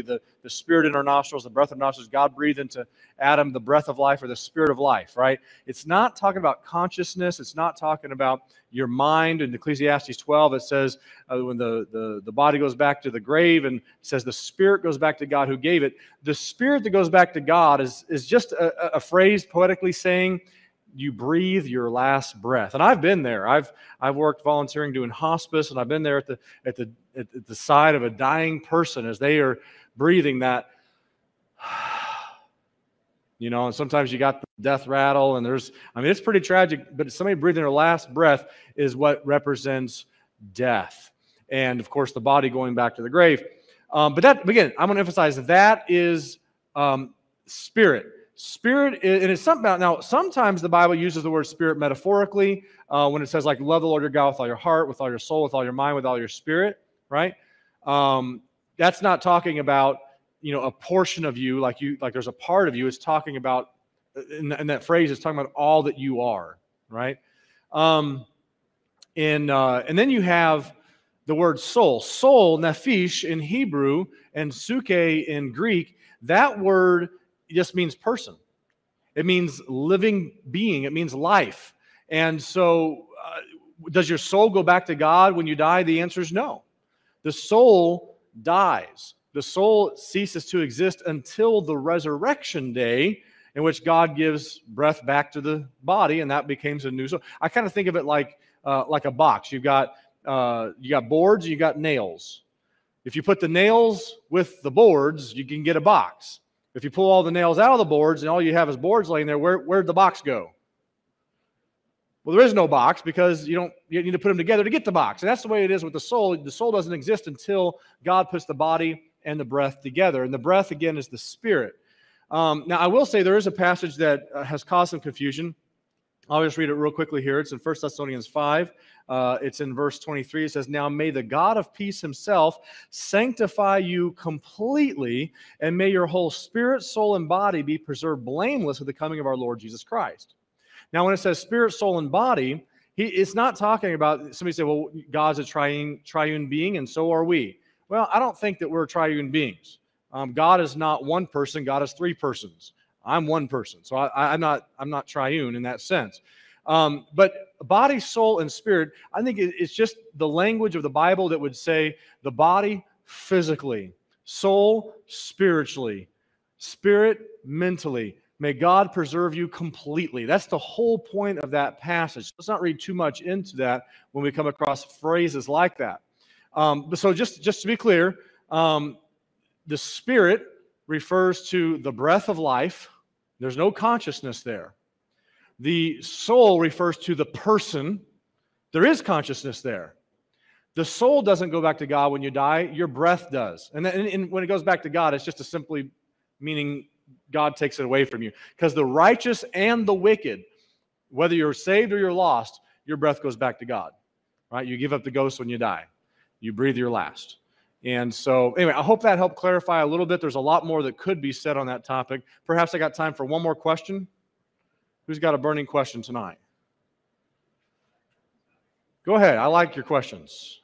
the, the spirit in our nostrils, the breath of nostrils. God breathed into Adam the breath of life or the spirit of life, right? It's not talking about consciousness. It's not talking about your mind. In Ecclesiastes 12, it says uh, when the, the, the body goes back to the grave and says the spirit goes back to God who gave it. The spirit that goes back to God is, is just a, a phrase poetically saying, you breathe your last breath. And I've been there. I've I've worked volunteering doing hospice, and I've been there at the at the at the side of a dying person as they are breathing that. You know, and sometimes you got the death rattle, and there's, I mean, it's pretty tragic, but somebody breathing their last breath is what represents death. And of course, the body going back to the grave. Um, but that, again, I'm going to emphasize that is um, spirit. Spirit, and it's something about now. Sometimes the Bible uses the word spirit metaphorically uh, when it says like love the Lord your God with all your heart, with all your soul, with all your mind, with all your spirit. Right? Um, that's not talking about you know a portion of you like you like there's a part of you. It's talking about in that phrase. is talking about all that you are. Right? Um, and uh, and then you have the word soul. Soul, nephesh in Hebrew and psuche in Greek. That word just means person. It means living being. It means life. And so, uh, does your soul go back to God when you die? The answer is no. The soul dies. The soul ceases to exist until the resurrection day, in which God gives breath back to the body, and that becomes a new soul. I kind of think of it like uh, like a box. You've got uh, you got boards, you got nails. If you put the nails with the boards, you can get a box. If you pull all the nails out of the boards and all you have is boards laying there, where, where'd the box go? Well, there is no box because you don't you need to put them together to get the box. And that's the way it is with the soul. The soul doesn't exist until God puts the body and the breath together. And the breath, again, is the spirit. Um, now, I will say there is a passage that uh, has caused some confusion. I'll just read it real quickly here. It's in 1 Thessalonians 5. Uh, it's in verse 23. It says, Now may the God of peace himself sanctify you completely, and may your whole spirit, soul, and body be preserved blameless at the coming of our Lord Jesus Christ. Now, when it says spirit, soul, and body, he, it's not talking about somebody say, well, God's a triune, triune being, and so are we. Well, I don't think that we're triune beings. Um, God is not one person, God is three persons. I'm one person, so I, am not I'm not triune in that sense. Um, but body, soul, and spirit, I think it's just the language of the Bible that would say the body physically, soul spiritually, spirit mentally. May God preserve you completely. That's the whole point of that passage. Let's not read too much into that when we come across phrases like that. Um, so just just to be clear, um, the spirit refers to the breath of life. There's no consciousness there. The soul refers to the person. There is consciousness there. The soul doesn't go back to God when you die, your breath does. And, then, and when it goes back to God, it's just a simply meaning God takes it away from you. Because the righteous and the wicked, whether you're saved or you're lost, your breath goes back to God. Right? You give up the ghost when you die. You breathe your last. And so, anyway, I hope that helped clarify a little bit. There's a lot more that could be said on that topic. Perhaps I got time for one more question. Who's got a burning question tonight? Go ahead. I like your questions.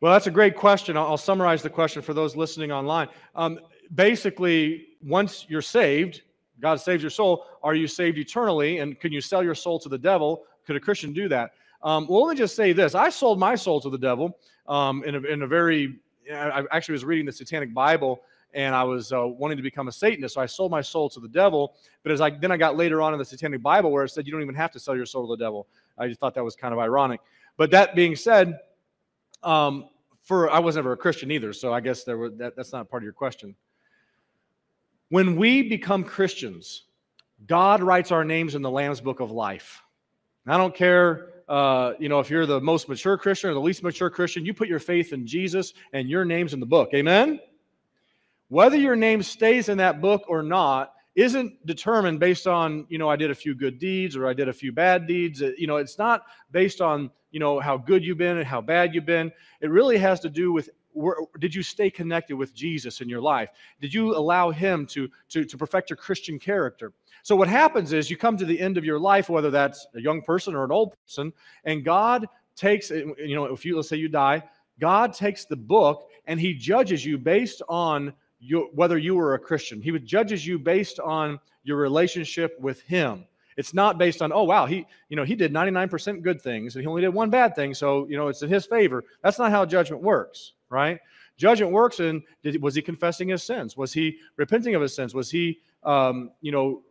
Well, that's a great question. I'll, summarize the question for those listening online. Um, basically, once you're saved, God saves your soul. Are you saved eternally? And can you sell your soul to the devil? Could a Christian do that? Um, well, let me just say this: I sold my soul to the devil um, in, a, in a very. I actually was reading the Satanic Bible and I was uh, wanting to become a Satanist, so I sold my soul to the devil. But as I then I got later on in the Satanic Bible where it said you don't even have to sell your soul to the devil. I just thought that was kind of ironic. But that being said, um, for I was never a Christian either, so I guess there were, that, that's not part of your question. When we become Christians, God writes our names in the Lamb's Book of Life. I don't care, uh, you know, if you're the most mature Christian or the least mature Christian, you put your faith in Jesus and your name's in the book. Amen? Whether your name stays in that book or not isn't determined based on, you know, I did a few good deeds or I did a few bad deeds. You know, it's not based on, you know, how good you've been and how bad you've been. It really has to do with where, did you stay connected with Jesus in your life? Did you allow him to, to, to perfect your Christian character? So what happens is you come to the end of your life, whether that's a young person or an old person, and God takes, eh, you know, if you, let's say you die, God takes the book and he judges you based on your, whether you were a Christian. He would judges you based on your relationship with him. It's not based on, oh wow, he, you know, he did 99% good things and he only did one bad thing, so you know it's in his favor. That's not how judgment works, right? Judgment works in did, was he confessing his sins? Was he repenting of his sins? Was he um, you know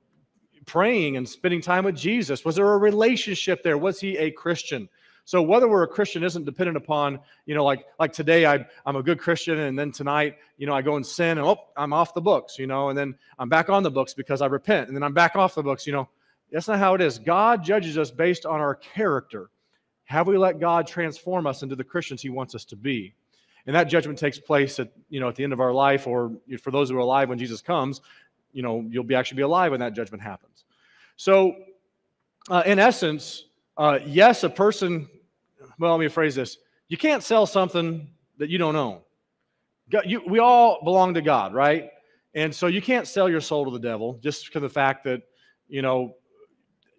praying and spending time with Jesus? Was there a relationship there? Was he a Christian? So whether we're a Christian isn't dependent upon, you know, like like today I, I'm a good Christian and then tonight, you know, I go and sin and oh, I'm off the books, you know, and then I'm back on the books because I repent and then I'm back off the books, you know. That's not how it is. God judges us based on our character. Have we let God transform us into the Christians he wants us to be? And that judgment takes place at, you know, at the end of our life or for those who are alive when Jesus comes, you know, you'll be actually be alive when that judgment happens. So, uh, in essence, uh, yes, a person well, let me phrase this. You can't sell something that you don't own. God, you, we all belong to God, right? And so you can't sell your soul to the devil just because of the fact that, you know,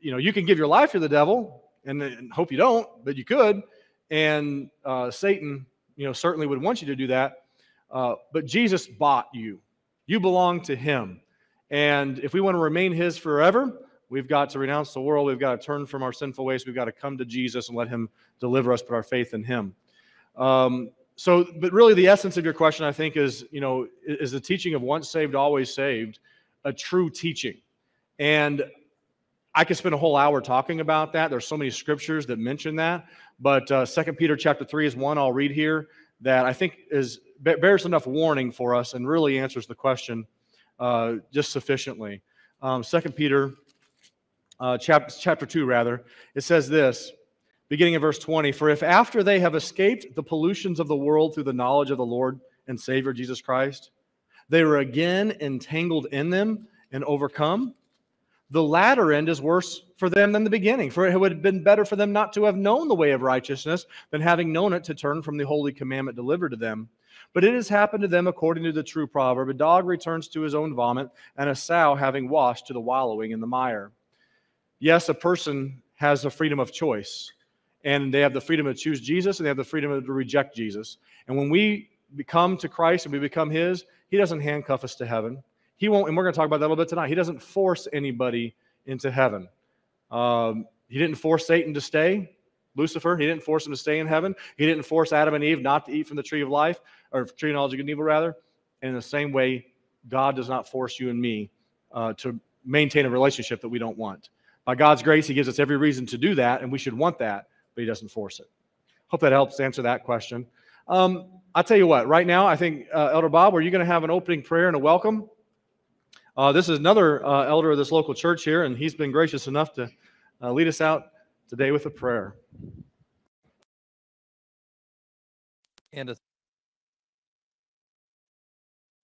you know, you can give your life to the devil and, and hope you don't, but you could. And uh, Satan, you know, certainly would want you to do that. Uh, but Jesus bought you. You belong to him. And if we want to remain his forever, We've got to renounce the world. We've got to turn from our sinful ways. We've got to come to Jesus and let Him deliver us, put our faith in Him. Um, so, but really, the essence of your question, I think, is you know, is the teaching of once saved, always saved, a true teaching? And I could spend a whole hour talking about that. There's so many scriptures that mention that. But uh, Second Peter chapter three is one I'll read here that I think is bears enough warning for us and really answers the question uh, just sufficiently. Um, Second Peter uh, chapter, chapter 2, rather, it says this, beginning in verse 20 For if after they have escaped the pollutions of the world through the knowledge of the Lord and Savior Jesus Christ, they were again entangled in them and overcome, the latter end is worse for them than the beginning. For it would have been better for them not to have known the way of righteousness than having known it to turn from the holy commandment delivered to them. But it has happened to them according to the true proverb a dog returns to his own vomit, and a sow having washed to the wallowing in the mire yes, a person has a freedom of choice, and they have the freedom to choose Jesus, and they have the freedom to reject Jesus. And when we become to Christ and we become His, He doesn't handcuff us to heaven. He won't, and we're going to talk about that a little bit tonight. He doesn't force anybody into heaven. Um, he didn't force Satan to stay, Lucifer. He didn't force him to stay in heaven. He didn't force Adam and Eve not to eat from the tree of life, or tree of knowledge of good and evil, rather. And in the same way, God does not force you and me uh, to maintain a relationship that we don't want. By God's grace, He gives us every reason to do that, and we should want that, but He doesn't force it. Hope that helps answer that question. Um, I'll tell you what, right now, I think, uh, Elder Bob, are you going to have an opening prayer and a welcome? Uh, this is another uh, elder of this local church here, and he's been gracious enough to uh, lead us out today with a prayer. And it's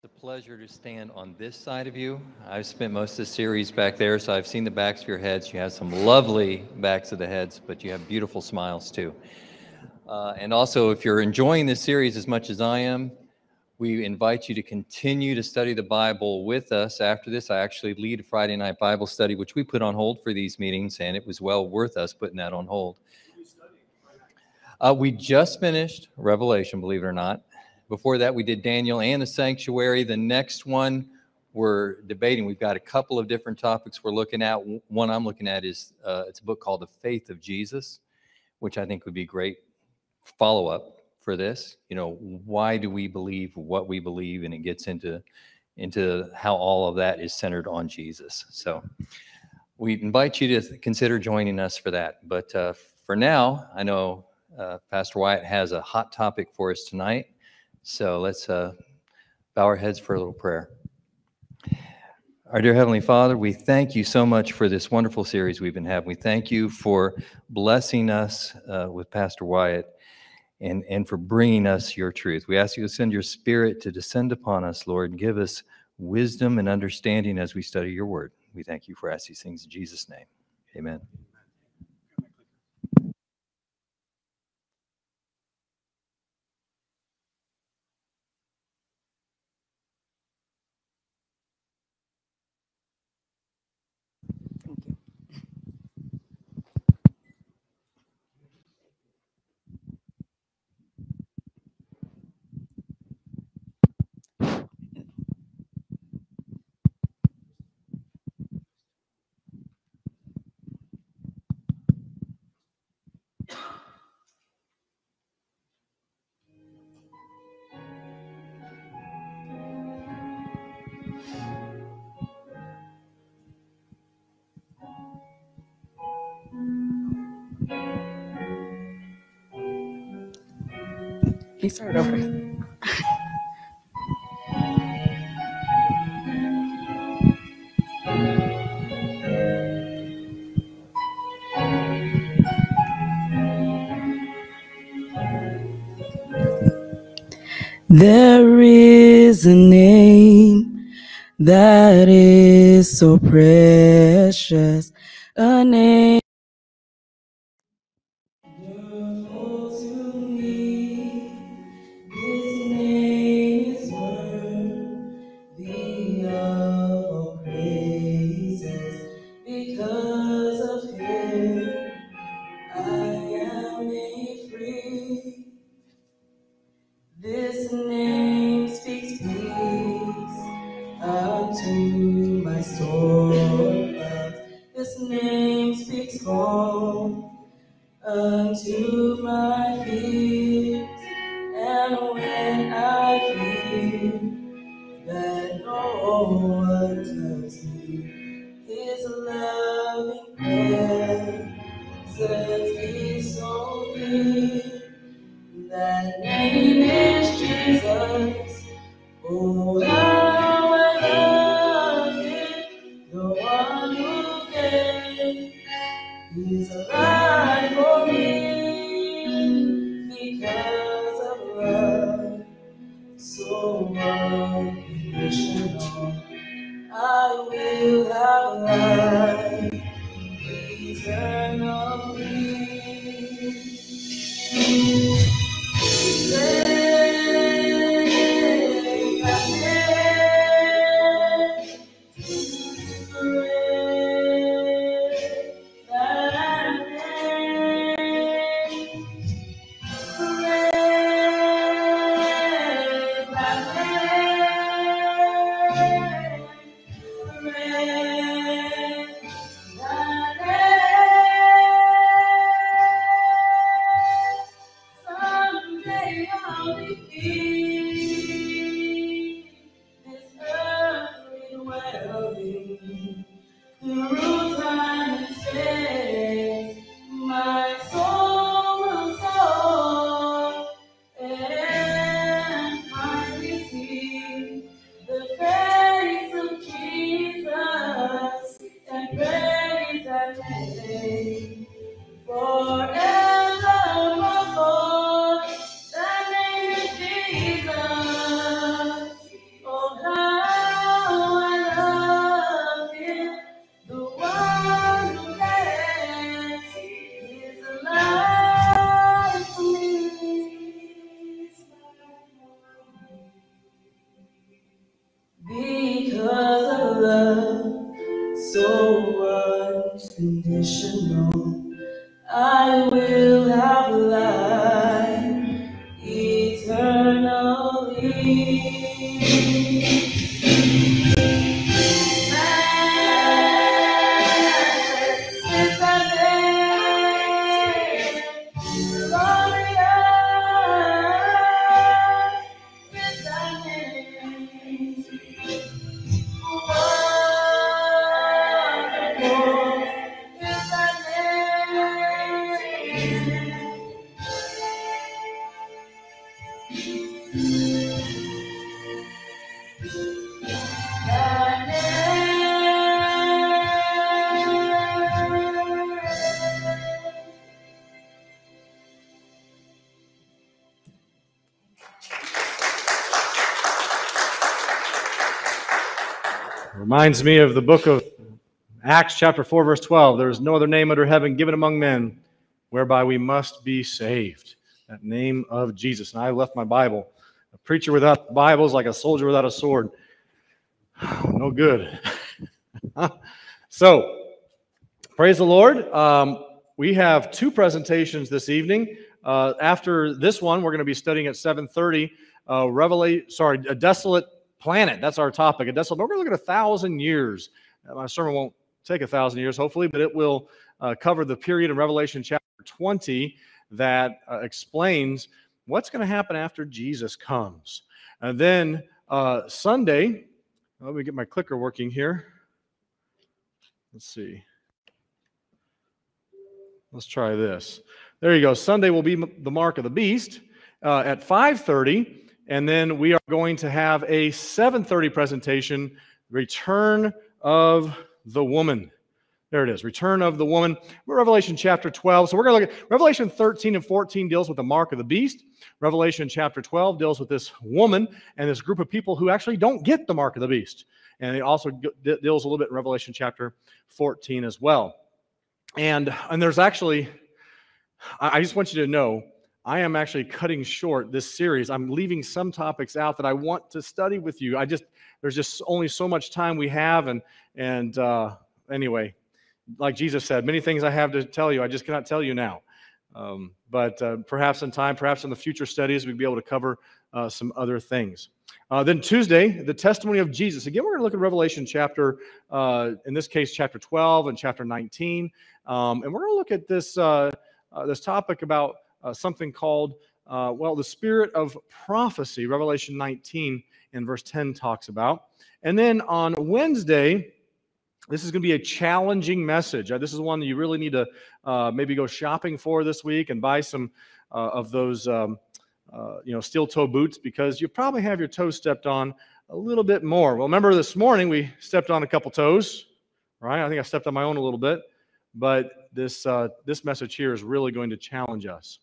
a pleasure to stand on this side of you. I've spent most of the series back there, so I've seen the backs of your heads. You have some lovely backs of the heads, but you have beautiful smiles too. Uh, and also, if you're enjoying this series as much as I am, we invite you to continue to study the Bible with us. After this, I actually lead a Friday night Bible study, which we put on hold for these meetings, and it was well worth us putting that on hold. Uh, we just finished Revelation, believe it or not. Before that, we did Daniel and the sanctuary. The next one we're debating. We've got a couple of different topics we're looking at. One I'm looking at is uh, it's a book called The Faith of Jesus, which I think would be great follow up for this. You know, why do we believe what we believe? And it gets into into how all of that is centered on Jesus. So we invite you to consider joining us for that. But uh, for now, I know uh, Pastor Wyatt has a hot topic for us tonight. So let's uh, bow our heads for a little prayer. Our dear Heavenly Father, we thank you so much for this wonderful series we've been having. We thank you for blessing us uh, with Pastor Wyatt and, and for bringing us your truth. We ask you to send your spirit to descend upon us, Lord, and give us wisdom and understanding as we study your word. We thank you for asking these things in Jesus' name. Amen. Let me start over. there is a name that is so precious, a name. Reminds me of the book of Acts, chapter 4, verse 12. There is no other name under heaven given among men whereby we must be saved. That name of Jesus. And I left my Bible. A preacher without Bible is like a soldier without a sword. No good. so, praise the Lord. Um, we have two presentations this evening. Uh, after this one, we're going to be studying at 7:30. Uh, Revelation, sorry, a desolate planet. That's our topic. And. But we're going to look at a thousand years. Uh, my sermon won't take a thousand years, hopefully, but it will uh, cover the period in Revelation chapter 20 that uh, explains what's going to happen after Jesus comes. And then uh, Sunday, let me get my clicker working here. Let's see. Let's try this. There you go. Sunday will be the mark of the beast uh, at 5:30, and then we are going to have a 7:30 presentation, return of the woman. There it is, return of the woman. We're Revelation chapter 12. So we're going to look at Revelation 13 and 14 deals with the mark of the beast. Revelation chapter 12 deals with this woman and this group of people who actually don't get the mark of the beast. And it also deals a little bit in Revelation chapter 14 as well. And, and there's actually, I just want you to know, I am actually cutting short this series. I'm leaving some topics out that I want to study with you. I just, there's just only so much time we have. And, and uh, anyway, like Jesus said, many things I have to tell you, I just cannot tell you now. Um, but uh, perhaps in time, perhaps in the future studies, we'd be able to cover uh, some other things. Uh, then Tuesday, the testimony of Jesus. Again, we're going to look at Revelation chapter, uh, in this case, chapter 12 and chapter 19. Um, and we're going to look at this, uh, uh, this topic about something called, well, the spirit of prophecy. Revelation 19 and verse 10 talks about. And then on Wednesday, this is going to be a challenging message. Uh, this is one that you really need to uh, maybe go shopping for this week and buy some uh, of those, um, uh, you know, steel toe boots because you probably have your toes stepped on a little bit more. Well, remember this morning we stepped on a couple toes, right? I think I stepped on my own a little bit, but this uh, this message here is really going to challenge us.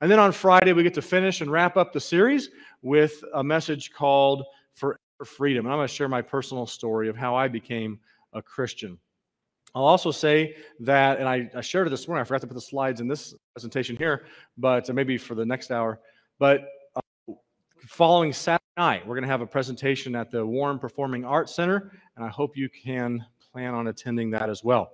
And then on Friday we get to finish and wrap up the series with a message called "For Freedom." And I'm going to share my personal story of how I became a Christian. I'll also say that, and I, I, shared it this morning. I forgot to put the slides in this presentation here, but maybe for the next hour. But uh, following Saturday night, we're going to have a presentation at the Warren Performing Arts Center, and I hope you can plan on attending that as well.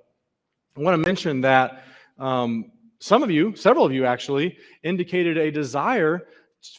I want to mention that um, some of you, several of you actually, indicated a desire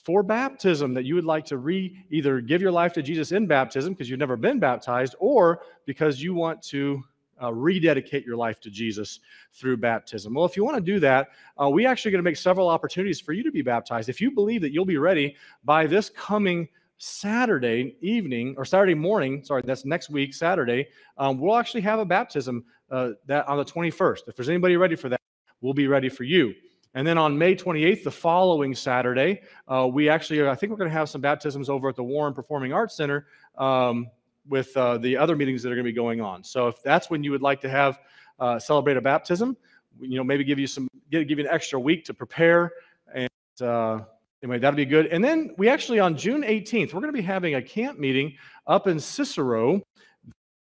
for baptism that you would like to re either give your life to Jesus in baptism because you've never been baptized or because you want to uh, rededicate your life to Jesus through baptism. Well, if you want to do that, uh, we actually going to make several opportunities for you to be baptized. If you believe that you'll be ready by this coming Saturday evening or Saturday morning, sorry, that's next week, Saturday, um, we'll actually have a baptism uh, that on the 21st. If there's anybody ready for that, we'll be ready for you. And then on May 28th, the following Saturday, uh, we actually, I think we're going to have some baptisms over at the Warren Performing Arts Center um, with uh, the other meetings that are going to be going on. So if that's when you would like to have uh, celebrate a baptism, you know, maybe give you some, give, you an extra week to prepare. And uh, anyway, that'll be good. And then we actually, on June 18th, we're going to be having a camp meeting up in Cicero.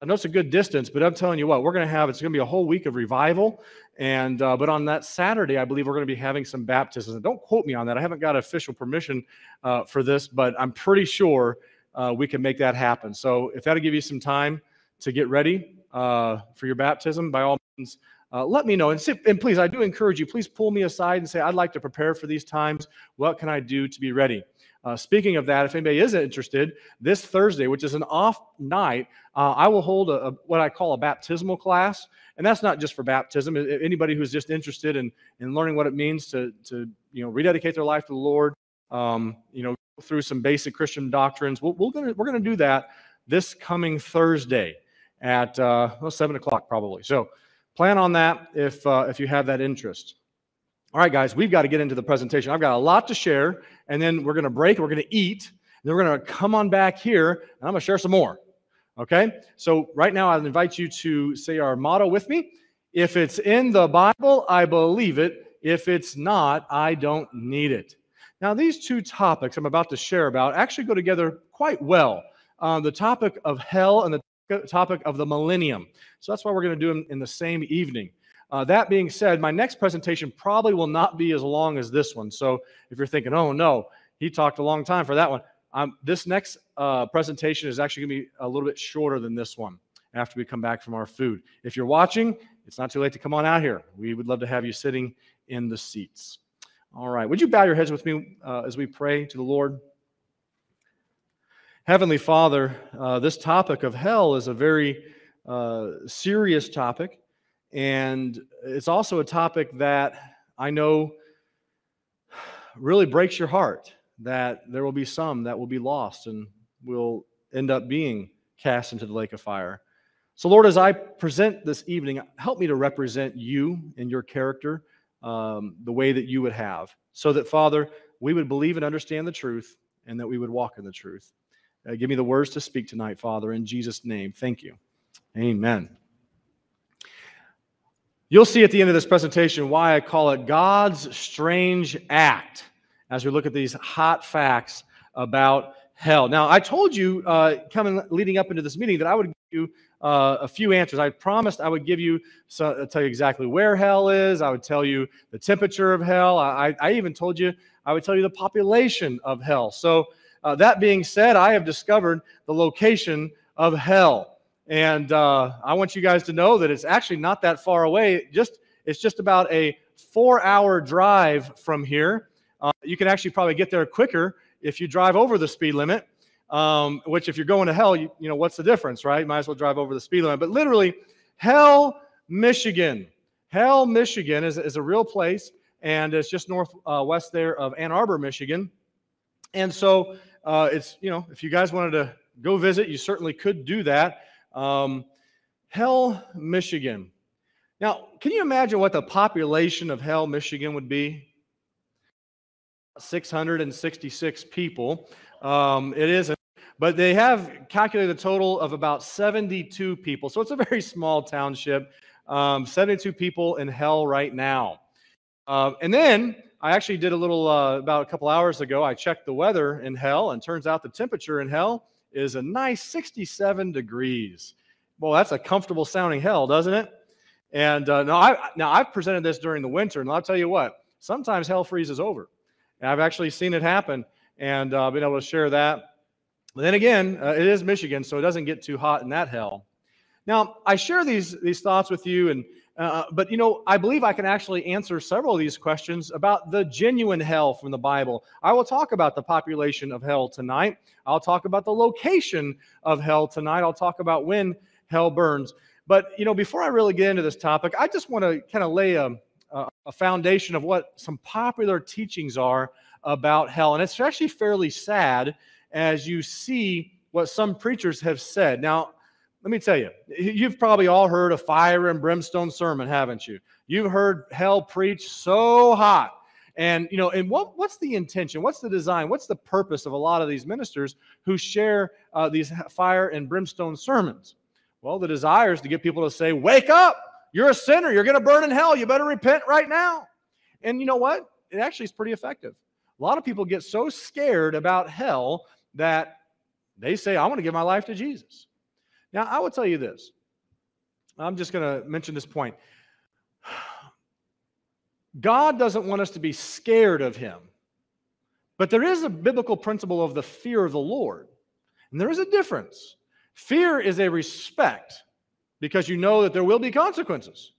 I know it's a good distance, but I'm telling you what, we're going to have, it's going to be a whole week of revival. And uh, but on that Saturday, I believe we're going to be having some baptisms. And don't quote me on that. I haven't got official permission uh, for this, but I'm pretty sure uh, we can make that happen. So if that'll give you some time to get ready uh, for your baptism, by all means, uh, let me know. And, and please, I do encourage you. Please pull me aside and say, I'd like to prepare for these times. What can I do to be ready? Uh, speaking of that, if anybody is interested, this Thursday, which is an off night, uh, I will hold a, a, what I call a baptismal class, and that's not just for baptism. Anybody who's just interested in in learning what it means to to you know rededicate their life to the Lord, um, you know, through some basic Christian doctrines, we we're gonna we're gonna do that this coming Thursday at uh, well, seven o'clock probably. So plan on that if uh, if you have that interest. All right, guys, we've got to get into the presentation. I've got a lot to share, and then we're going to break, we're going to eat, and then we're going to come on back here, and I'm going to share some more. Okay? So, right now, I invite you to say our motto with me. If it's in the Bible, I believe it. If it's not, I don't need it. Now, these two topics I'm about to share about actually go together quite well. Uh, the topic of hell and the topic of the millennium. So that's why we're going to do them in the same evening. Uh, that being said, my next presentation probably will not be as long as this one. So if you're thinking, oh no, he talked a long time for that one, um, this next uh, presentation is actually going to be a little bit shorter than this one after we come back from our food. If you're watching, it's not too late to come on out here. We would love to have you sitting in the seats. All right. Would you bow your heads with me uh, as we pray to the Lord? Heavenly Father, uh, this topic of hell is a very uh, serious topic, and it's also a topic that I know really breaks your heart that there will be some that will be lost and will end up being cast into the lake of fire. So, Lord, as I present this evening, help me to represent you and your character um, the way that you would have, so that, Father, we would believe and understand the truth and that we would walk in the truth. Uh, give me the words to speak tonight, Father, in Jesus' name. Thank you. Amen. You'll see at the end of this presentation why I call it God's strange act as we look at these hot facts about hell. Now, I told you uh, coming leading up into this meeting that I would give you uh, a few answers. I promised I would give you, so, uh, tell you exactly where hell is. I would tell you the temperature of hell. I, I even told you I would tell you the population of hell. So, uh, that being said, I have discovered the location of hell, and uh, I want you guys to know that it's actually not that far away. Just it's just about a four-hour drive from here. Uh, you can actually probably get there quicker if you drive over the speed limit. Um, which, if you're going to hell, you, you know, what's the difference, right? Might as well drive over the speed limit. But literally, Hell, Michigan. Hell, Michigan is, is a real place, and it's just northwest uh, there of Ann Arbor, Michigan. And so, uh, it's, you know, if you guys wanted to go visit, you certainly could do that. Um, Hell, Michigan. Now, can you imagine what the population of Hell, Michigan would be? 666 people. Um, it is, but they have calculated a total of about 72 people. So it's a very small township. Um, 72 people in hell right now. Uh, and then I actually did a little, uh, about a couple hours ago, I checked the weather in hell, and turns out the temperature in hell is a nice 67 degrees. Well, that's a comfortable sounding hell, doesn't it? And uh, now, I, now I've presented this during the winter, and I'll tell you what, sometimes hell freezes over. And I've actually seen it happen and uh, been able to share that. But then again, uh, it is Michigan, so it doesn't get too hot in that hell. Now, I share these, these thoughts with you, and uh, but you know, I believe I can actually answer several of these questions about the genuine hell from the Bible. I will talk about the population of hell tonight. I'll talk about the location of hell tonight. I'll talk about when hell burns. But you know, before I really get into this topic, I just want to kind of lay a, a foundation of what some popular teachings are about hell. And it's actually fairly sad as you see what some preachers have said. Now, let me tell you, you've probably all heard a fire and brimstone sermon, haven't you? You've heard hell preached so hot. And you know, and what, what's the intention? What's the design? What's the purpose of a lot of these ministers who share uh, these fire and brimstone sermons? Well, the desire is to get people to say, "Wake up! You're a sinner. You're going to burn in hell. You better repent right now." And you know what? It actually is pretty effective. A lot of people get so scared about hell that they say, I want to give my life to Jesus. Now, I will tell you this. I'm just going to mention this point. God doesn't want us to be scared of him. But there is a biblical principle of the fear of the Lord. And there is a difference. Fear is a respect because you know that there will be consequences.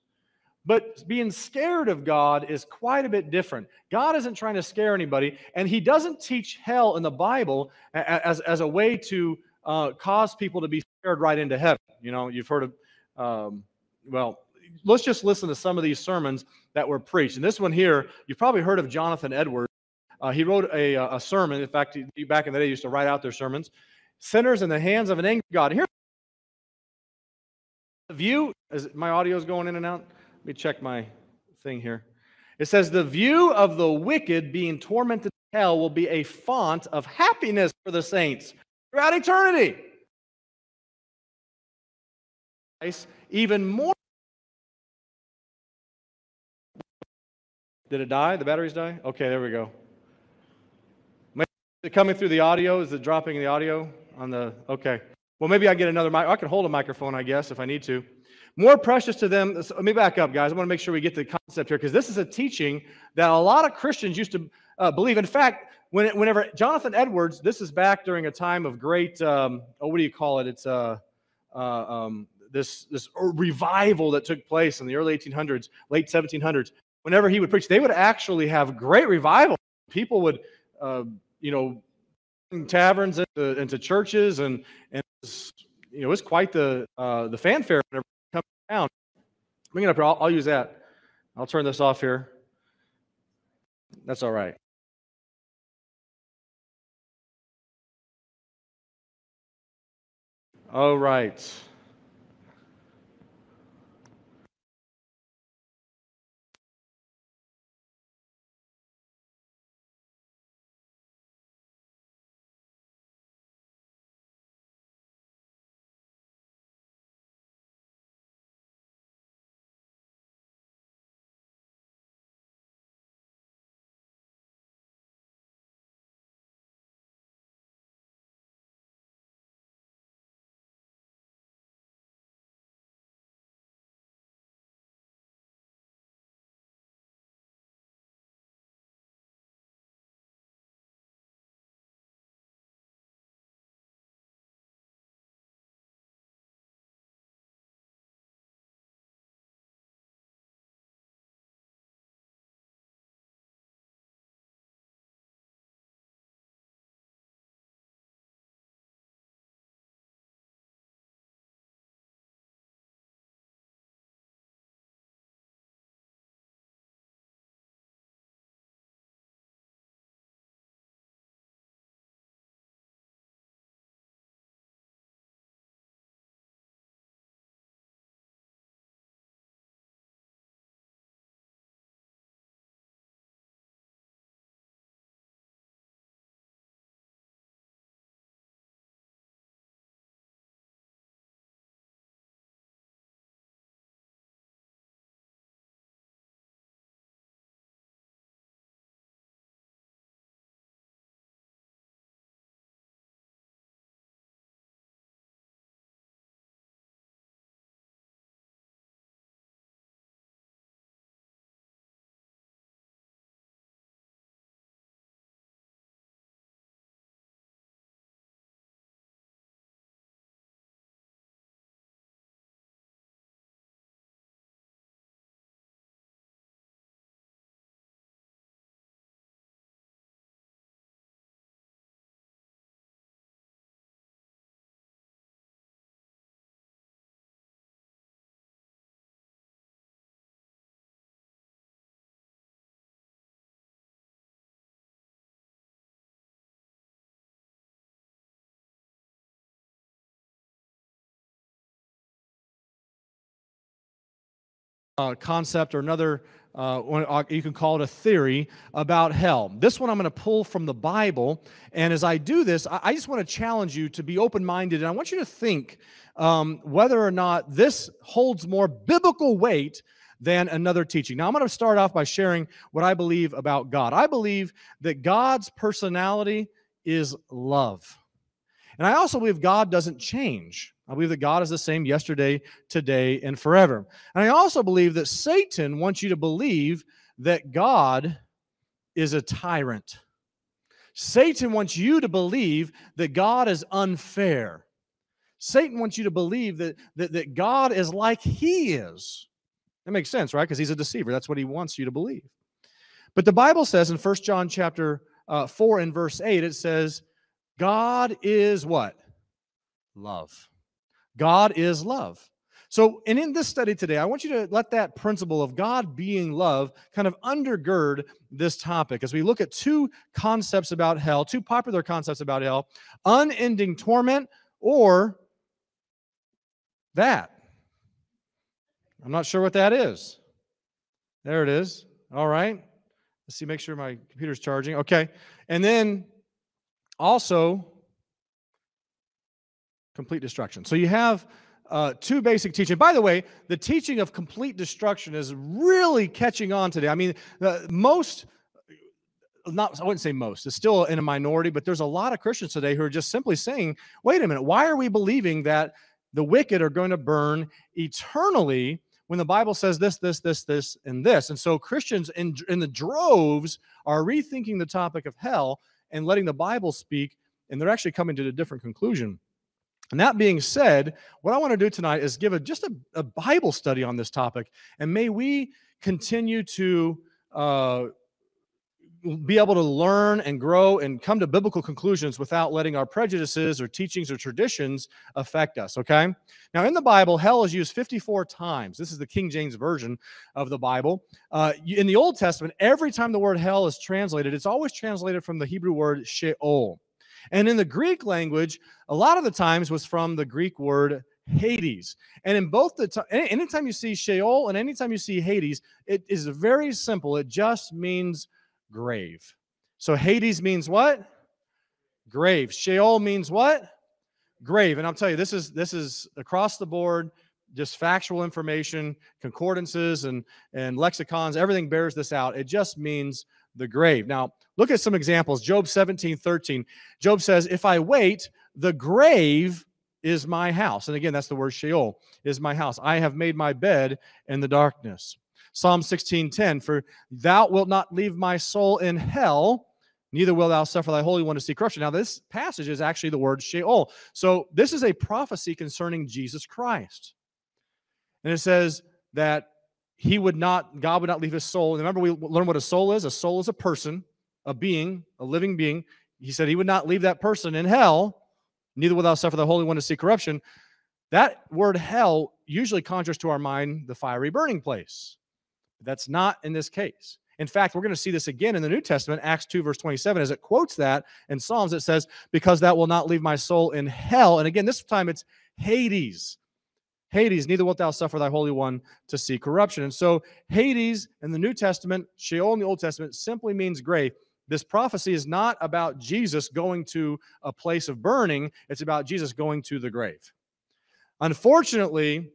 But being scared of God is quite a bit different. God isn't trying to scare anybody, and He doesn't teach hell in the Bible as, as a way to uh, cause people to be right into heaven. You know, you've heard of, um, well, let's just listen to some of these sermons that were preached. And this one here, you've probably heard of Jonathan Edwards. Uh, he wrote a, a sermon. In fact, he, back in the day, used to write out their sermons. Sinners in the hands of an angry God. Here, the view. Is my audio is going in and out? Let me check my thing here. It says, The view of the wicked being tormented hell will be a font of happiness for the saints throughout eternity. Even more. Did it die? The batteries die? Okay, there we go. Coming through the audio? Is it dropping the audio on the. Okay. Well, maybe I get another mic. I can hold a microphone, I guess, if I need to. More precious to them. so let me back up, guys. I want to make sure we get the concept here because this is a teaching that a lot of Christians used to uh, believe. In fact, when it, whenever Jonathan Edwards, this is back during a time of great, um, oh, what do you call it? It's uh, uh, um, this this revival that took place in the early 1800s, late 1700s. Whenever he would preach, they would actually have great revival. People would, uh, you know, taverns into, into churches, and and you know, it was quite the uh, the fanfare whenever it come down. Bring it up here. I'll, I'll use that. I'll turn this off here. That's all right. All right. Uh, concept or another, uh, uh, you can call it a theory about hell. This one I'm going to pull from the Bible. And as I do this, I, I just want to challenge you to be open minded. And I want you to think um, whether or not this holds more biblical weight than another teaching. Now, I'm going to start off by sharing what I believe about God. I believe that God's personality is love. And I also believe God doesn't change. I believe that God is the same yesterday, today, and forever. And I also believe that Satan wants you to believe that God is a tyrant. Satan wants you to believe that God is unfair. Satan wants you to believe that, that, that God is like he is. That makes sense, right? Because he's a deceiver. That's what he wants you to believe. But the Bible says in 1 John chapter uh, 4 and verse 8, it says, God is what? Love. God is love. So, and in this study today, I want you to let that principle of God being love kind of undergird this topic as we look at two concepts about hell, two popular concepts about hell unending torment or that. I'm not sure what that is. There it is. All right. Let's see, make sure my computer's charging. Okay. And then also complete destruction. So you have uh, two basic teaching. By the way, the teaching of complete destruction is really catching on today. I mean, the, most not I wouldn't say most, it's still in a minority, but there's a lot of Christians today who are just simply saying, wait a minute, why are we believing that the wicked are going to burn eternally when the Bible says this, this, this, this, and this? And so Christians in, in the droves are rethinking the topic of hell and letting the Bible speak, and they're actually coming to a different conclusion. And that being said, what I want to do tonight is give a just a, a Bible study on this topic, and may we continue to uh, be able to learn and grow and come to biblical conclusions without letting our prejudices or teachings or traditions affect us. Okay. Now, in the Bible, hell is used 54 times. This is the King James Version of the Bible. Uh, in the Old Testament, every time the word hell is translated, it's always translated from the Hebrew word Sheol. And in the Greek language, a lot of the times was from the Greek word Hades. And in both the time, anytime you see Sheol and anytime you see Hades, it is very simple. It just means grave. So Hades means what? Grave. Sheol means what? Grave. And I'll tell you, this is this is across the board, just factual information, concordances and and lexicons, everything bears this out. It just means the grave. Now, look at some examples. Job 17, 13. Job says, If I wait, the grave is my house. And again, that's the word Sheol, is my house. I have made my bed in the darkness. Psalm 16:10, for thou wilt not leave my soul in hell, neither will thou suffer thy holy one to see corruption. Now, this passage is actually the word Sheol. So this is a prophecy concerning Jesus Christ. And it says that he would not, God would not leave his soul. Remember, we learned what a soul is. A soul is a person, a being, a living being. He said he would not leave that person in hell, neither will thou suffer the Holy One to see corruption. That word hell usually conjures to our mind the fiery burning place. That's not in this case. In fact, we're going to see this again in the New Testament, Acts 2, verse 27, as it quotes that in Psalms. It says, Because that will not leave my soul in hell. And again, this time it's Hades. Hades, neither wilt thou suffer thy Holy One to see corruption. And so, Hades in the New Testament, Sheol in the Old Testament, simply means grave. This prophecy is not about Jesus going to a place of burning, it's about Jesus going to the grave. Unfortunately,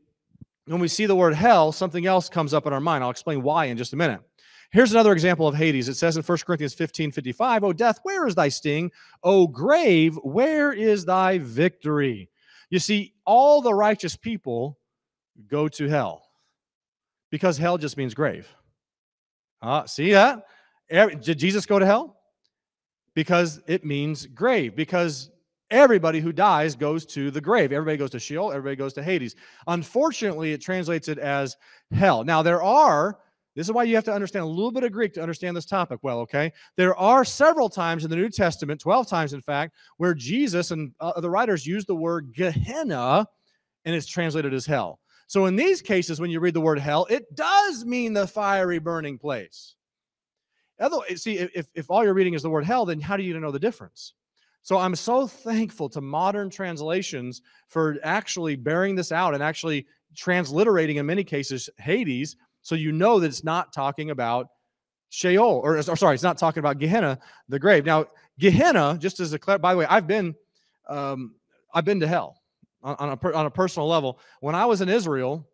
when we see the word hell, something else comes up in our mind. I'll explain why in just a minute. Here's another example of Hades. It says in 1 Corinthians 15 55, O death, where is thy sting? O grave, where is thy victory? You see, all the righteous people go to hell because hell just means grave. Uh, see that? Did Jesus go to hell? Because it means grave, because everybody who dies goes to the grave. Everybody goes to Sheol, everybody goes to Hades. Unfortunately, it translates it as hell. Now, there are, this is why you have to understand a little bit of Greek to understand this topic well, okay? There are several times in the New Testament, 12 times in fact, where Jesus and uh, the writers use the word Gehenna and it's translated as hell. So in these cases, when you read the word hell, it does mean the fiery burning place. Otherwise, see, if, if all you're reading is the word hell, then how do you know the difference? So I'm so thankful to modern translations for actually bearing this out and actually transliterating in many cases Hades, so you know that it's not talking about Sheol, or, or sorry, it's not talking about Gehenna, the grave. Now, Gehenna, just as a by the way, I've been, um, I've been to hell on, on a on a personal level. When I was in Israel,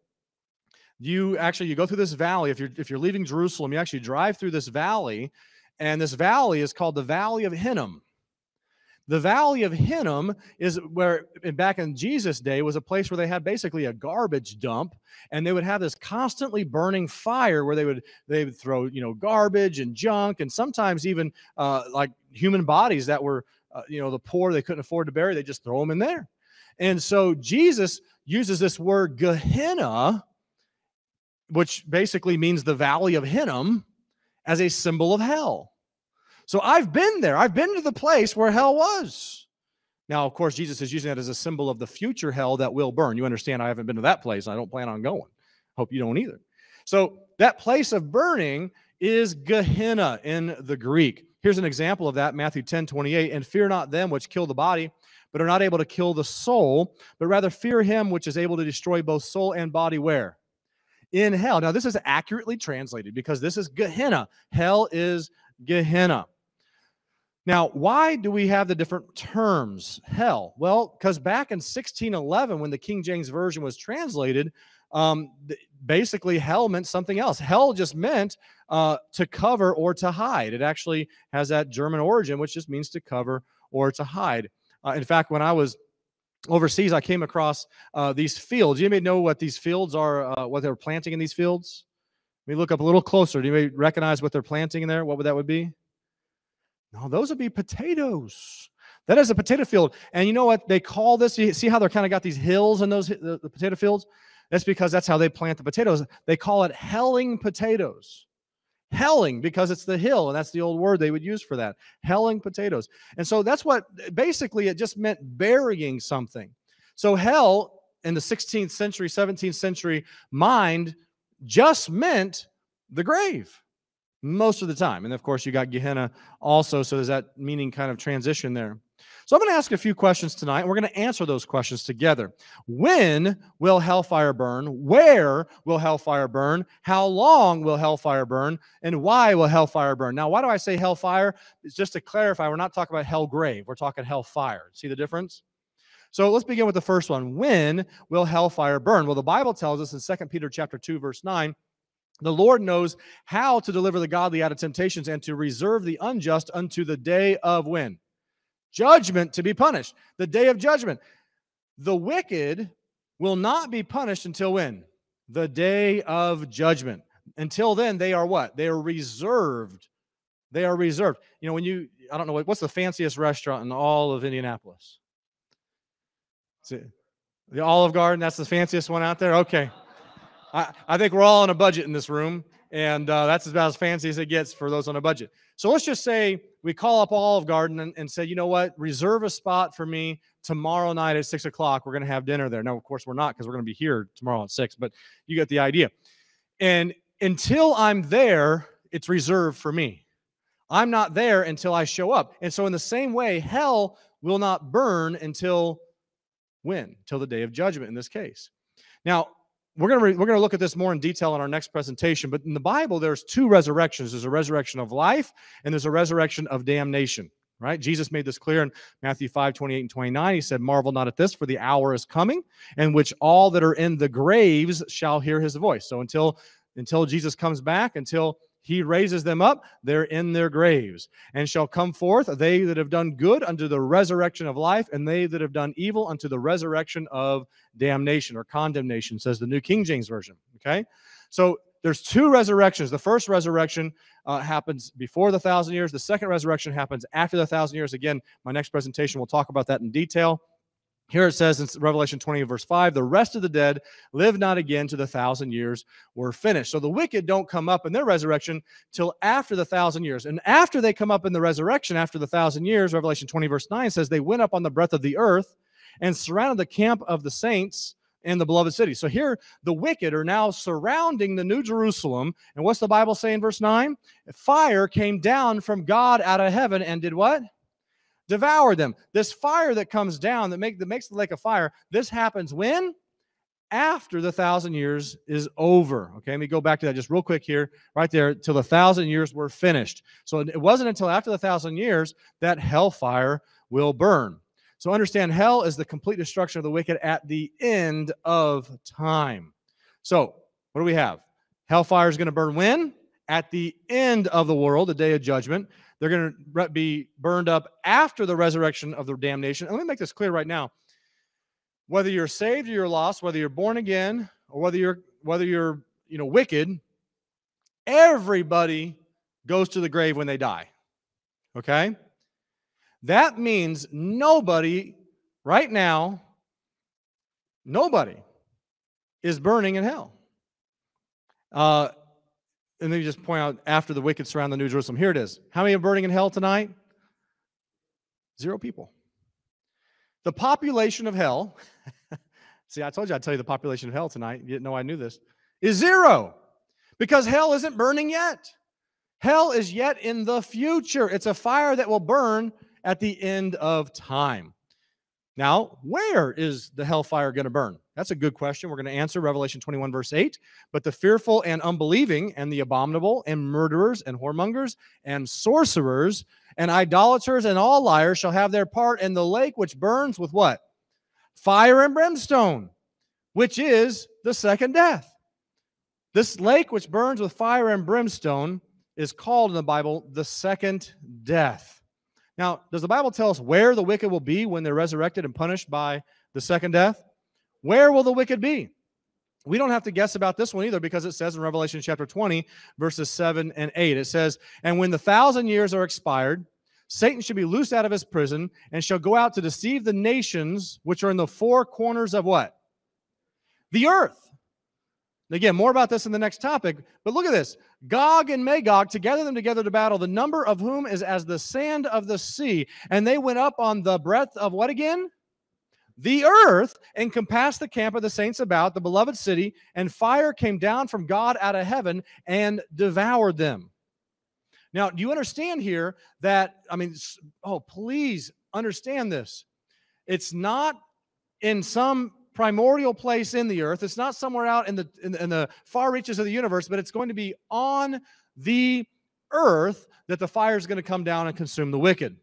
you actually you go through this valley. If you're if you're leaving Jerusalem, you actually drive through this valley, and this valley is called the Valley of Hinnom. The Valley of Hinnom is where, back in Jesus' day, was a place where they had basically a garbage dump, and they would have this constantly burning fire where they would they would throw you know garbage and junk, and sometimes even uh, like human bodies that were uh, you know the poor they couldn't afford to bury, they just throw them in there. And so Jesus uses this word Gehenna, which basically means the Valley of Hinnom, as a symbol of hell. So I've been there. I've been to the place where hell was. Now, of course, Jesus is using that as a symbol of the future hell that will burn. You understand, I haven't been to that place. I don't plan on going. Hope you don't either. So that place of burning is Gehenna in the Greek. Here's an example of that Matthew 10 28. And fear not them which kill the body, but are not able to kill the soul, but rather fear him which is able to destroy both soul and body where? In hell. Now, this is accurately translated because this is Gehenna. Hell is Gehenna. Now, why do we have the different terms? Hell. Well, because back in 1611, when the King James Version was translated, um, basically hell meant something else. Hell just meant uh, to cover or to hide. It actually has that German origin, which just means to cover or to hide. Uh, in fact, when I was overseas, I came across uh, these fields. You may know what these fields are, uh, what they're planting in these fields. Let me look up a little closer. Do you recognize what they're planting in there? What would that would be? No, those would be potatoes. That is a potato field. And you know what they call this? You see how they're kind of got these hills in those the, the potato fields? That's because that's how they plant the potatoes. They call it helling potatoes. Helling because it's the hill, and that's the old word they would use for that. Helling potatoes. And so that's what basically it just meant burying something. So hell in the 16th century, 17th century mind just meant the grave most of the time. And of course, you got Gehenna also. So there's that meaning kind of transition there. So I'm going to ask a few questions tonight, and we're going to answer those questions together. When will hellfire burn? Where will hellfire burn? How long will hellfire burn? And why will hellfire burn? Now, why do I say hellfire? It's just to clarify, we're not talking about hell grave, we're talking hellfire. See the difference? So let's begin with the first one. When will hellfire burn? Well, the Bible tells us in 2 Peter chapter 2, verse 9 the Lord knows how to deliver the godly out of temptations and to reserve the unjust unto the day of when? Judgment to be punished. The day of judgment. The wicked will not be punished until when? The day of judgment. Until then, they are what? They are reserved. They are reserved. You know, when you, I don't know, what, what's the fanciest restaurant in all of Indianapolis? It, The Olive Garden, that's the fanciest one out there? Okay. I, I think we're all on a budget in this room, and uh, that's about as fancy as it gets for those on a budget. So let's just say we call up Olive Garden and, and say, you know what, reserve a spot for me tomorrow night at six o'clock. We're going to have dinner there. No, of course we're not because we're going to be here tomorrow at six, but you get the idea. And until I'm there, it's reserved for me. I'm not there until I show up. And so, in the same way, hell will not burn until when? Till the day of judgment in this case. Now, we're going to re- we're going to look at this more in detail in our next presentation but in the bible there's two resurrections. There's a resurrection of life and there's a resurrection of damnation right? Jesus made this clear in matthew 5 28 and 29 he said marvel not at this for the hour is coming in which all that are in the graves shall hear his voice. So until until jesus comes back until he raises them up, they're in their graves, and shall come forth they that have done good unto the resurrection of life, and they that have done evil unto the resurrection of damnation or condemnation, says the New King James Version. Okay, so there's two resurrections. The first resurrection uh, happens before the thousand years, the second resurrection happens after the thousand years. Again, my next presentation will talk about that in detail. Here it says in Revelation 20, verse 5, the rest of the dead live not again to the thousand years were finished. So the wicked don't come up in their resurrection till after the thousand years. And after they come up in the resurrection, after the thousand years, Revelation 20, verse 9 says, they went up on the breadth of the earth and surrounded the camp of the saints in the beloved city. So here the wicked are now surrounding the New Jerusalem. And what's the Bible say in verse 9? Fire came down from God out of heaven and did what? Devour them. This fire that comes down that, make, that makes the lake of fire, this happens when? After the thousand years is over. Okay, let me go back to that just real quick here, right there, till the thousand years were finished. So it wasn't until after the thousand years that hellfire will burn. So understand, hell is the complete destruction of the wicked at the end of time. So what do we have? Hellfire is going to burn when? At the end of the world, the day of judgment. They're going to be burned up after the resurrection of the damnation. And let me make this clear right now. Whether you're saved or you're lost, whether you're born again or whether you're whether you're, you know, wicked, everybody goes to the grave when they die. Okay? That means nobody right now nobody is burning in hell. Uh, and let me just point out after the wicked surround the New Jerusalem. Here it is. How many are burning in hell tonight? Zero people. The population of hell, see, I told you I'd tell you the population of hell tonight. You didn't know I knew this, is zero because hell isn't burning yet. Hell is yet in the future. It's a fire that will burn at the end of time. Now, where is the hellfire going to burn? That's a good question. We're going to answer Revelation 21, verse 8. But the fearful and unbelieving, and the abominable, and murderers, and whoremongers, and sorcerers, and idolaters, and all liars shall have their part in the lake which burns with what? Fire and brimstone, which is the second death. This lake, which burns with fire and brimstone, is called in the Bible the second death. Now, does the Bible tell us where the wicked will be when they're resurrected and punished by the second death? Where will the wicked be? We don't have to guess about this one either because it says in Revelation chapter 20, verses 7 and 8, it says, And when the thousand years are expired, Satan shall be loosed out of his prison and shall go out to deceive the nations which are in the four corners of what? The earth. Again, more about this in the next topic, but look at this. Gog and Magog, together them together to battle, the number of whom is as the sand of the sea. And they went up on the breadth of what again? The earth, and compassed the camp of the saints about, the beloved city, and fire came down from God out of heaven and devoured them. Now, do you understand here that, I mean, oh, please understand this. It's not in some primordial place in the earth. It's not somewhere out in the, in, in the far reaches of the universe, but it's going to be on the earth that the fire is going to come down and consume the wicked.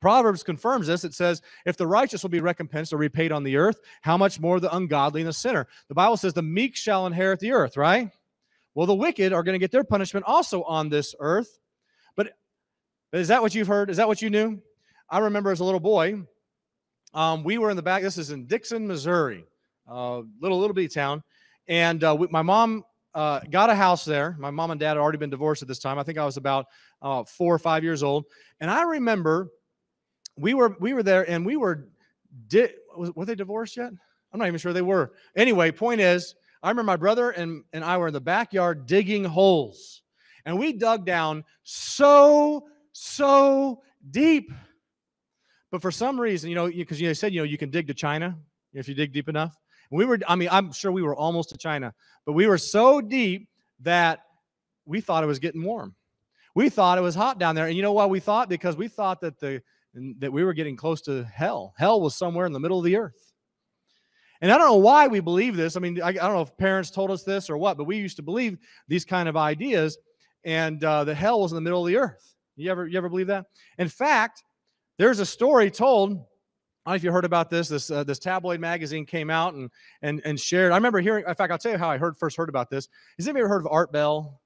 Proverbs confirms this. It says, If the righteous will be recompensed or repaid on the earth, how much more the ungodly and the sinner? The Bible says, The meek shall inherit the earth, right? Well, the wicked are going to get their punishment also on this earth. But, but is that what you've heard? Is that what you knew? I remember as a little boy, um, we were in the back. This is in Dixon, Missouri, uh, little little bitty town, and uh, we, my mom uh, got a house there. My mom and dad had already been divorced at this time. I think I was about uh, four or five years old, and I remember we were we were there, and we were were they divorced yet? I'm not even sure they were. Anyway, point is, I remember my brother and, and I were in the backyard digging holes. And we dug down so, so deep. But for some reason, you know, because you, know, said, you know, you can dig to China if you dig deep enough. We were, I mean, I'm sure we were almost to China, but we were so deep that we thought it was getting warm. We thought it was hot down there. And you know why we thought? Because we thought that the that we were getting close to hell. Hell was somewhere in the middle of the earth. And I don't know why we believe this. I mean, I, I, don't know if parents told us this or what, but we used to believe these kind of ideas, and uh, the hell was in the middle of the earth. You ever, you ever believe that? In fact, there's a story told. I don't know if you heard about this. This uh, this tabloid magazine came out and and and shared. I remember hearing. In fact, I'll tell you how I heard first heard about this. Has anybody ever heard of Art Bell?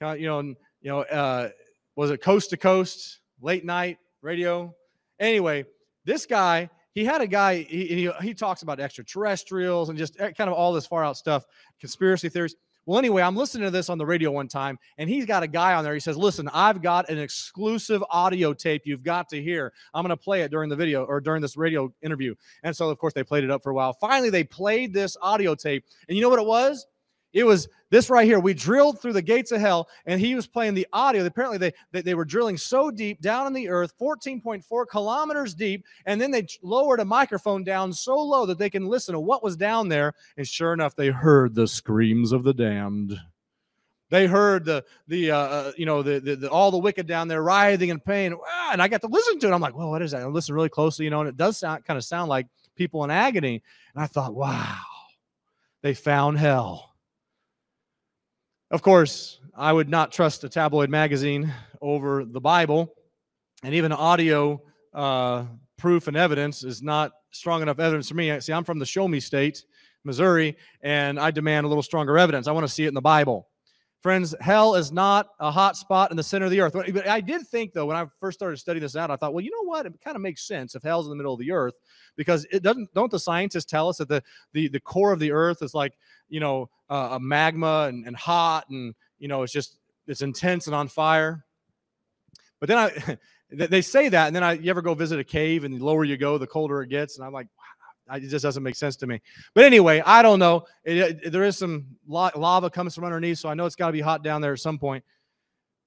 You know, you know, uh, was it Coast to Coast, late night radio? Anyway, this guy he had a guy he, he, he talks about extraterrestrials and just eh, kind of all this far out stuff conspiracy theories well anyway i'm listening to this on the radio one time and he's got a guy on there. He says listen i've got an exclusive audio tape you've got to hear. I'm going to play it during the video or during this radio interview. And so of course they played it up for a while. Finally they played this audio tape and you know what it was it was this right here. We drilled through the gates of hell, and he was playing the audio. Apparently, they, they, they were drilling so deep down in the earth, 14.4 kilometers deep, and then they lowered a microphone down so low that they can listen to what was down there. And sure enough, they heard the screams of the damned. They heard the the uh, uh you know the, the, the, all the wicked down there writhing in pain, ah, and I got to listen to it. I'm like, well, what is that? I listen really closely, you know, and it does sound kind of sound like people in agony. And I thought, wow, they found hell of course, I would not trust a tabloid magazine over the Bible, and even audio uh, proof and evidence is not strong enough evidence for me. See, I'm from the show me state, Missouri, and I demand a little stronger evidence. I want to see it in the Bible. Friends, hell is not a hot spot in the center of the earth. But I did think, though, when I first started studying this out, I thought, well, you know what? It kind of makes sense if hell's in the middle of the earth, because it doesn't. Don't the scientists tell us that the the the core of the earth is like you know uh, a magma and, and hot, and you know it's just it's intense and on fire. But then I, they say that, and then I, you ever go visit a cave, and the lower you go, the colder it gets, and I'm like, it just doesn't make sense to me. But anyway, I don't know. It, it, there is some lava comes from underneath, so I know it's got to be hot down there at some point.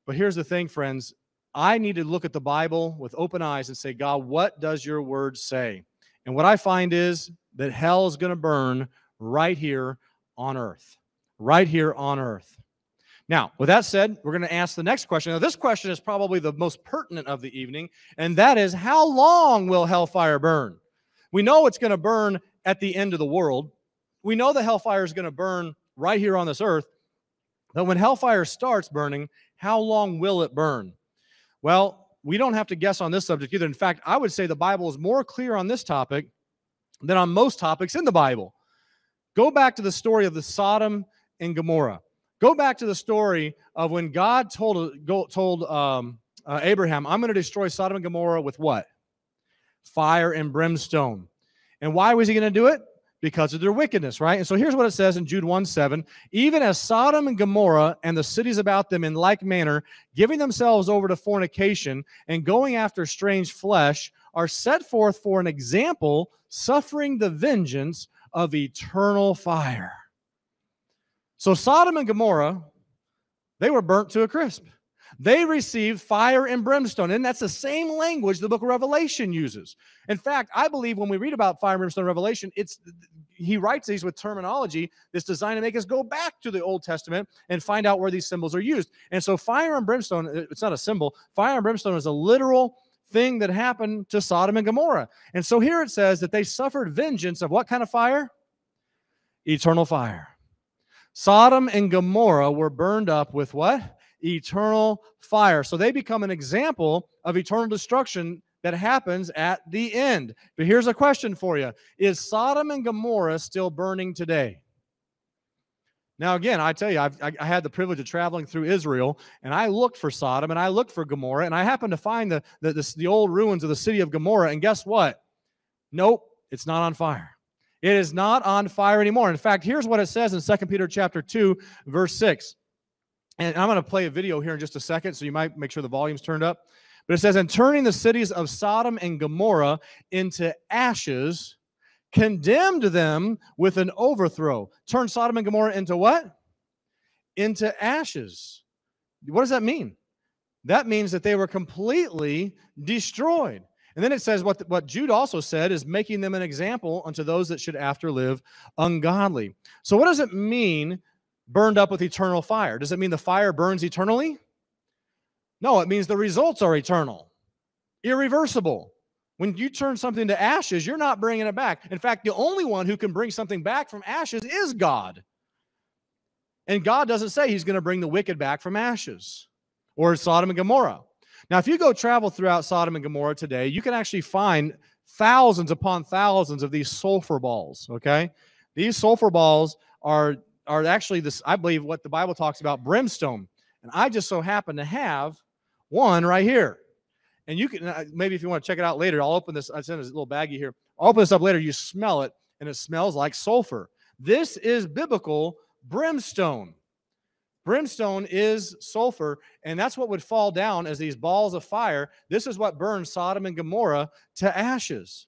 But here's the thing, friends. I need to look at the Bible with open eyes and say, God, what does your word say? And what I find is that hell is going to burn right here on earth. Right here on earth. Now, with that said, we're going to ask the next question. Now, this question is probably the most pertinent of the evening, and that is how long will hellfire burn? We know it's going to burn at the end of the world. We know the hellfire is going to burn right here on this earth. But when hellfire starts burning, how long will it burn? Well, we don't have to guess on this subject either. In fact, I would say the Bible is more clear on this topic than on most topics in the Bible. Go back to the story of the Sodom and Gomorrah. Go back to the story of when God told told um, uh, Abraham, "I'm going to destroy Sodom and Gomorrah with what? Fire and brimstone." And why was he going to do it? Because of their wickedness, right? And so here's what it says in Jude 1 7 Even as Sodom and Gomorrah and the cities about them in like manner, giving themselves over to fornication and going after strange flesh, are set forth for an example, suffering the vengeance of eternal fire. So Sodom and Gomorrah, they were burnt to a crisp. They received fire and brimstone. And that's the same language the book of Revelation uses. In fact, I believe when we read about fire and brimstone Revelation, it's he writes these with terminology that's designed to make us go back to the Old Testament and find out where these symbols are used. And so fire and brimstone, uh, it's not a symbol. Fire and brimstone is a literal thing that happened to Sodom and Gomorrah. And so here it says that they suffered vengeance of what kind of fire? Eternal fire. Sodom and Gomorrah were burned up with what? Eternal fire. So they become an example of eternal destruction that happens at the end. But here's a question for you Is Sodom and Gomorrah still burning today? Now, again, I tell you, I've, I, had the privilege of traveling through Israel, and I looked for Sodom and I looked for Gomorrah, and I happened to find the, the, the, the old ruins of the city of Gomorrah. And guess what? Nope, it's not on fire. It is not on fire anymore. In fact, here's what it says in 2 Peter chapter 2, verse 6. And I'm going to play a video here in just a second, so you might make sure the volume's turned up. But it says, And turning the cities of Sodom and Gomorrah into ashes, condemned them with an overthrow. Turn Sodom and Gomorrah into what? Into ashes. What does that mean? That means that they were completely destroyed. And then it says what, what Jude also said is making them an example unto those that should after live ungodly. So, what does it mean burned up with eternal fire? Does it mean the fire burns eternally? No, it means the results are eternal, irreversible. When you turn something to ashes, you're not bringing it back. In fact, the only one who can bring something back from ashes is God. And God doesn't say he's going to bring the wicked back from ashes or Sodom and Gomorrah. Now, if you go travel throughout Sodom and Gomorrah today, you can actually find thousands upon thousands of these sulfur balls. Okay. These sulfur balls are, are actually this, I believe, what the Bible talks about brimstone. And I just so happen to have one right here. And you can uh, maybe if you want to check it out later, I'll open this. I sent this little baggie here. I'll open this up later. You smell it, and it smells like sulfur. This is biblical brimstone. Brimstone is sulfur, and that's what would fall down as these balls of fire. This is what burned Sodom and Gomorrah to ashes.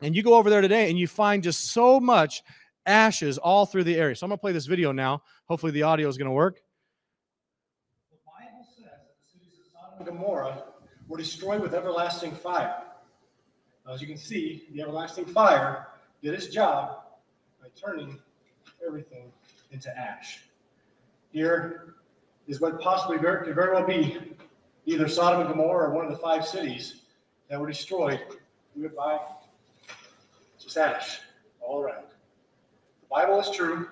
And you go over there today and you find just so much ashes all through the area. So I'm going to play this video now. Hopefully, the audio is going to work. The Bible says that the cities of Sodom and Gomorrah were destroyed with everlasting fire. As you can see, the everlasting fire did its job by turning everything into ash. Here is what possibly could very well be either Sodom and Gomorrah or one of the five cities that were destroyed by just ash all around. Bible is true,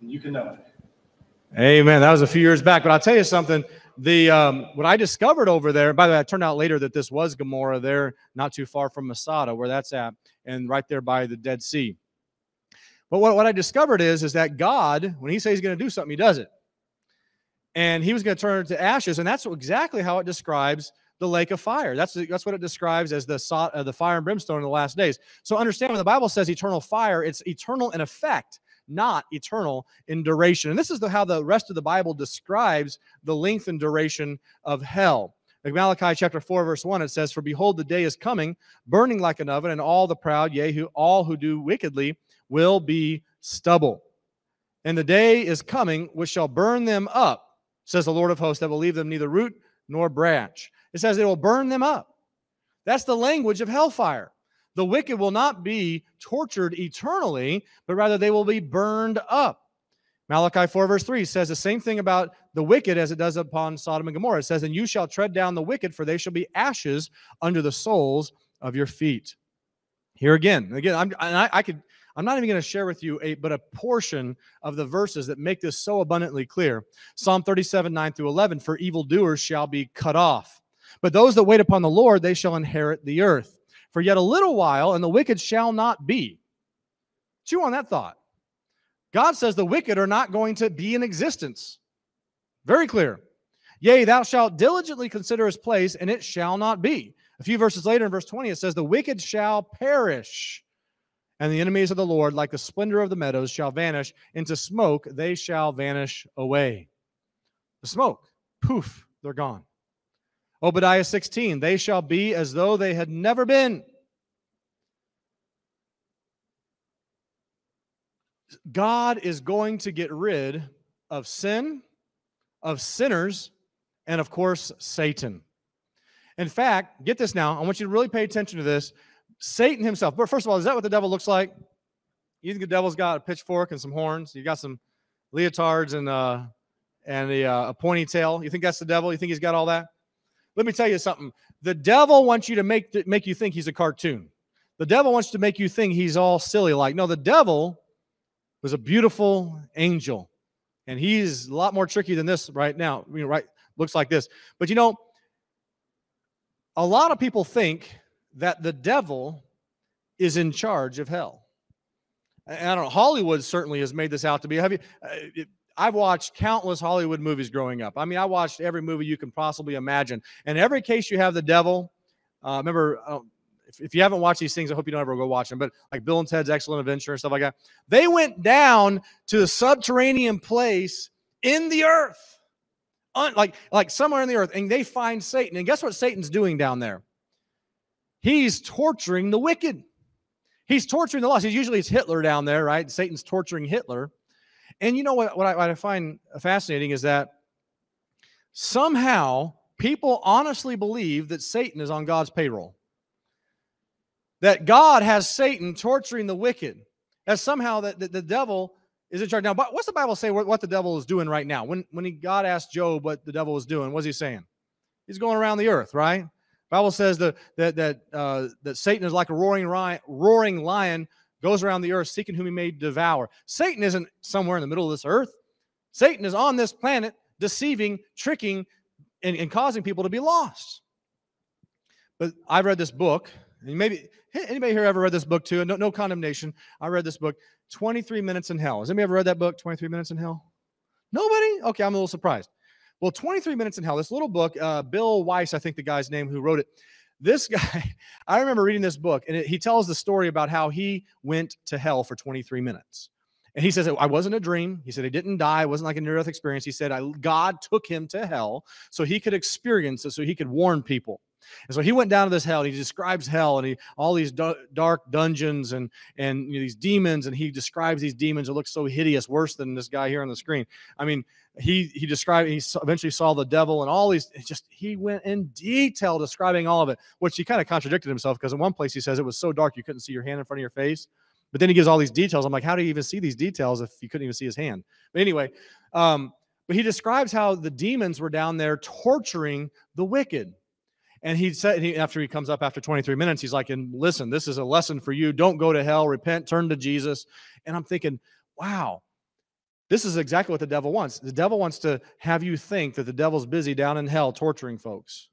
and you can know it. Amen. That was a few years back, but I'll tell you something. The um, what I discovered over there. By the way, it turned out later that this was Gomorrah. There, not too far from Masada, where that's at, and right there by the Dead Sea. But what, what I discovered is is that God, when He says He's going to do something, He does it. And He was going to turn it to ashes, and that's exactly how it describes the lake of fire. That's that's what it describes as the uh, the fire and brimstone in the last days. So understand when the Bible says eternal fire, it's eternal in effect not eternal in duration. And this is the, how the rest of the Bible describes the length and duration of hell. Like Malachi chapter 4, verse 1, it says, For behold, the day is coming, burning like an oven, and all the proud, yea, who, all who do wickedly, will be stubble. And the day is coming which shall burn them up, says the Lord of hosts, that will leave them neither root nor branch. It says it will burn them up. That's the language of hellfire. The wicked will not be tortured eternally, but rather they will be burned up. Malachi 4, verse 3 says the same thing about the wicked as it does upon Sodom and Gomorrah. It says, And you shall tread down the wicked, for they shall be ashes under the soles of your feet. Here again, again, I'm, I, I could, I'm not even going to share with you a, but a portion of the verses that make this so abundantly clear. Psalm 37, 9 through 11, for evildoers shall be cut off. But those that wait upon the Lord, they shall inherit the earth for yet a little while, and the wicked shall not be. Chew on that thought. God says the wicked are not going to be in existence. Very clear. Yea, thou shalt diligently consider his place, and it shall not be. A few verses later in verse 20, it says, The wicked shall perish, and the enemies of the Lord, like the splendor of the meadows, shall vanish. Into smoke they shall vanish away. The smoke, poof, they're gone. Obadiah 16, they shall be as though they had never been. God is going to get rid of sin, of sinners, and of course, Satan. In fact, get this now. I want you to really pay attention to this. Satan himself, but first of all, is that what the devil looks like? You think the devil's got a pitchfork and some horns? You got some leotards and uh, and a, uh, a pointy tail. You think that's the devil? You think he's got all that? Let me tell you something. The devil wants you to make make you think he's a cartoon. The devil wants to make you think he's all silly. Like, no, the devil was a beautiful angel, and he's a lot more tricky than this right now. You know, right? Looks like this, but you know, a lot of people think that the devil is in charge of hell. And I don't know. Hollywood certainly has made this out to be. Have you? Uh, it, I've watched countless Hollywood movies growing up. I mean, I watched every movie you can possibly imagine. And every case you have the devil. Uh, remember, uh, if, if you haven't watched these things, I hope you don't ever go watch them. But like Bill and Ted's Excellent Adventure and stuff like that, they went down to a subterranean place in the earth, un, like like somewhere in the earth, and they find Satan. And guess what Satan's doing down there? He's torturing the wicked. He's torturing the lost. He's usually it's Hitler down there, right? Satan's torturing Hitler. And you know what, what I, what I find fascinating is that somehow people honestly believe that Satan is on God's payroll. That God has Satan torturing the wicked. That somehow that the, devil is in charge. Now, but what's the Bible say what, what the devil is doing right now? When when he, God asked Job what the devil was doing, what's he saying? He's going around the earth, right? Bible says that that that uh, that Satan is like a roaring roaring lion goes around the earth seeking whom he may devour. Satan isn't somewhere in the middle of this earth. Satan is on this planet deceiving, tricking, and, and causing people to be lost. But I've read this book, and maybe anybody here ever read this book too? No, no condemnation. I read this book, 23 Minutes in Hell. Has anybody ever read that book, 23 Minutes in Hell? Nobody? Okay, I'm a little surprised. Well, 23 Minutes in Hell, this little book, uh, Bill Weiss, I think the guy's name who wrote it, this guy, I remember reading this book, and it, he tells the story about how he went to hell for 23 minutes. And he says, I wasn't a dream. He said, he didn't die. It wasn't like a near death experience. He said, I, God took him to hell so he could experience it, so he could warn people. And so he went down to this hell. And he describes hell and he all these d- dark dungeons and and you know, these demons. And he describes these demons It looks so hideous, worse than this guy here on the screen. I mean, he he described he eventually saw the devil and all these. Just he went in detail describing all of it, which he kind of contradicted himself because in one place he says it was so dark you couldn't see your hand in front of your face. But then he gives all these details. I'm like, how do you even see these details if you couldn't even see his hand? But anyway, um, but he describes how the demons were down there torturing the wicked. And he said, he, after he comes up after 23 minutes, he's like, and listen, this is a lesson for you. Don't go to hell, repent, turn to Jesus. And I'm thinking, wow, this is exactly what the devil wants. The devil wants to have you think that the devil's busy down in hell torturing folks.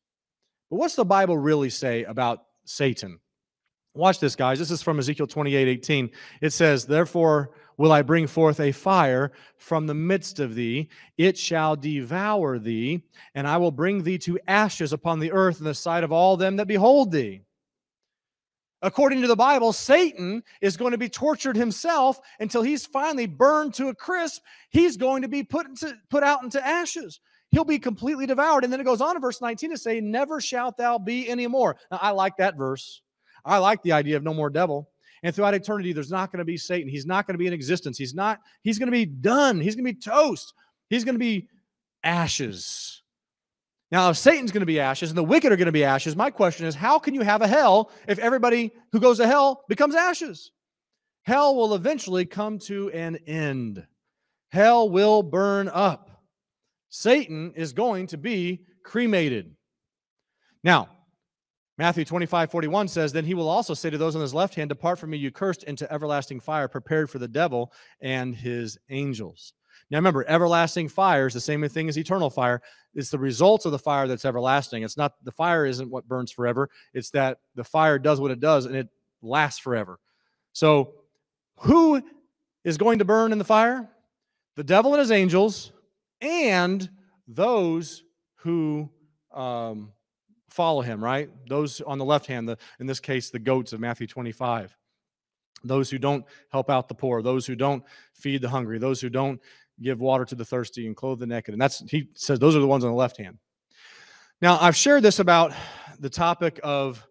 But what's the Bible really say about Satan? Watch this, guys. This is from Ezekiel 28 18. It says, Therefore will I bring forth a fire from the midst of thee. It shall devour thee, and I will bring thee to ashes upon the earth in the sight of all them that behold thee. According to the Bible, Satan is going to be tortured himself until he's finally burned to a crisp. He's going to be put, into, put out into ashes. He'll be completely devoured. And then it goes on in verse 19 to say, Never shalt thou be anymore. Now, I like that verse. I like the idea of no more devil. And throughout eternity, there's not going to be Satan. He's not going to be in existence. He's not, he's going to be done. He's going to be toast. He's going to be ashes. Now, if Satan's going to be ashes and the wicked are going to be ashes, my question is how can you have a hell if everybody who goes to hell becomes ashes? Hell will eventually come to an end. Hell will burn up. Satan is going to be cremated. Now, Matthew 25, 41 says, Then he will also say to those on his left hand, Depart from me, you cursed, into everlasting fire, prepared for the devil and his angels. Now remember, everlasting fire is the same thing as eternal fire. It's the results of the fire that's everlasting. It's not the fire isn't what burns forever. It's that the fire does what it does and it lasts forever. So who is going to burn in the fire? The devil and his angels, and those who um, follow him, right? Those on the left hand, the, in this case, the goats of Matthew 25. Those who don't help out the poor, those who don't feed the hungry, those who don't give water to the thirsty and clothe the naked. And that's, he says, those are the ones on the left hand. Now, I've shared this about the topic of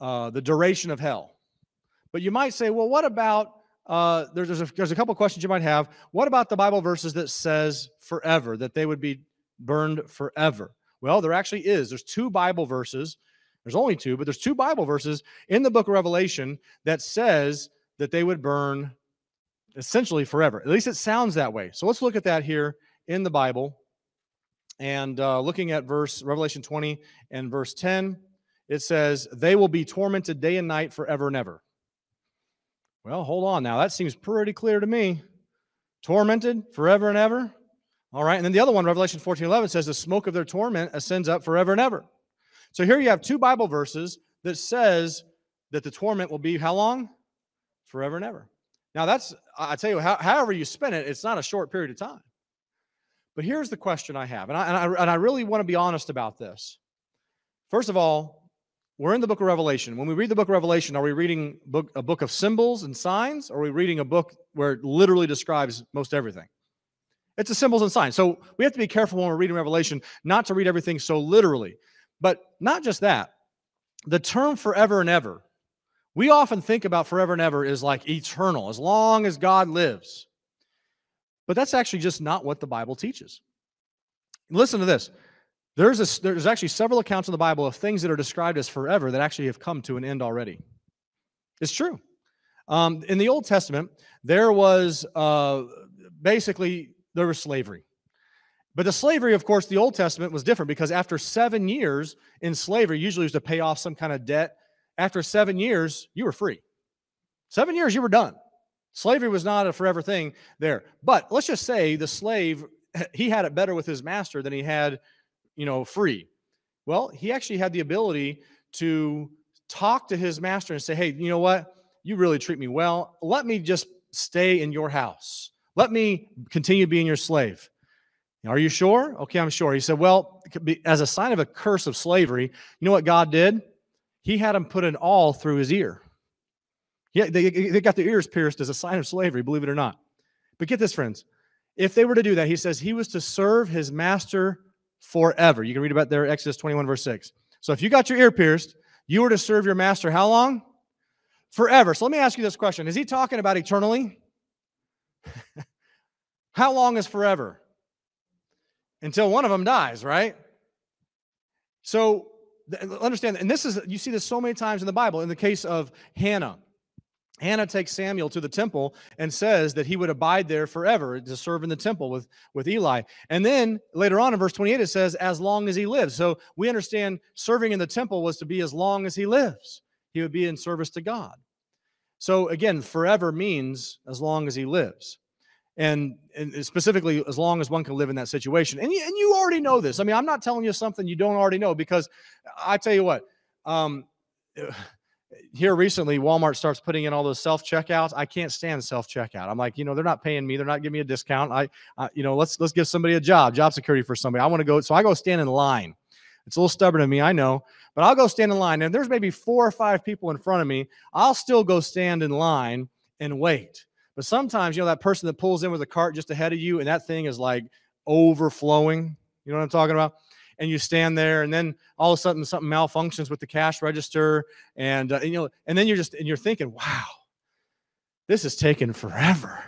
uh, the duration of hell. But you might say, well, what about uh, there's, there's, a, there's a couple questions you might have. What about the Bible verses that says forever, that they would be burned forever? Well, there actually is. There's two Bible verses. There's only two, but there's two Bible verses in the book of Revelation that says that they would burn essentially forever. At least it sounds that way. So let's look at that here in the Bible. And uh, looking at verse Revelation 20 and verse 10, it says, They will be tormented day and night forever and ever. Well, hold on now. That seems pretty clear to me. Tormented forever and ever. All right. And then the other one, Revelation 14 11, says, The smoke of their torment ascends up forever and ever. So here you have two Bible verses that says that the torment will be how long? Forever and ever. Now, that's, I tell you, how, however you spin it, it's not a short period of time. But here's the question I have, and I, and I, and I really want to be honest about this. First of all, we're in the book of Revelation. When we read the book of Revelation, are we reading book, a book of symbols and signs, or are we reading a book where it literally describes most everything? It's a symbols and signs. So we have to be careful when we're reading Revelation not to read everything so literally. But not just that, the term forever and ever, we often think about forever and ever is like eternal, as long as God lives. But that's actually just not what the Bible teaches. Listen to this there's, a, there's actually several accounts in the Bible of things that are described as forever that actually have come to an end already. It's true. Um, in the Old Testament, there was uh, basically there was slavery. But the slavery, of course, the Old Testament was different because after seven years in slavery, usually was to pay off some kind of debt. After seven years, you were free. Seven years, you were done. Slavery was not a forever thing there. But let's just say the slave, he had it better with his master than he had you know, free. Well, he actually had the ability to talk to his master and say, hey, you know what? You really treat me well. Let me just stay in your house. Let me continue being your slave. Are you sure? Okay, I'm sure. He said, well, as a sign of a curse of slavery, you know what God did? He had him put an awl through his ear. Yeah, they, they got their ears pierced as a sign of slavery, believe it or not. But get this, friends. If they were to do that, he says he was to serve his master forever. You can read about there, Exodus 21, verse 6. So if you got your ear pierced, you were to serve your master how long? Forever. So let me ask you this question Is he talking about eternally? how long is forever? Until one of them dies, right? So understand, and this is, you see this so many times in the Bible. In the case of Hannah, Hannah takes Samuel to the temple and says that he would abide there forever to serve in the temple with, with Eli. And then later on in verse 28, it says, as long as he lives. So we understand serving in the temple was to be as long as he lives, he would be in service to God. So again, forever means as long as he lives. And, and specifically, as long as one can live in that situation. And you, and you already know this. I mean, I'm not telling you something you don't already know because I tell you what, um, here recently, Walmart starts putting in all those self checkouts. I can't stand self checkout. I'm like, you know, they're not paying me. They're not giving me a discount. I, I you know, let's let's give somebody a job, job security for somebody. I want to go, so I go stand in line. It's a little stubborn of me, I know, but I'll go stand in line. And there's maybe four or five people in front of me. I'll still go stand in line and wait. But sometimes, you know, that person that pulls in with a cart just ahead of you, and that thing is like overflowing. You know what I'm talking about? and you stand there and then all of a sudden something malfunctions with the cash register and, uh, and you know and then you're just and you're thinking wow this is taking forever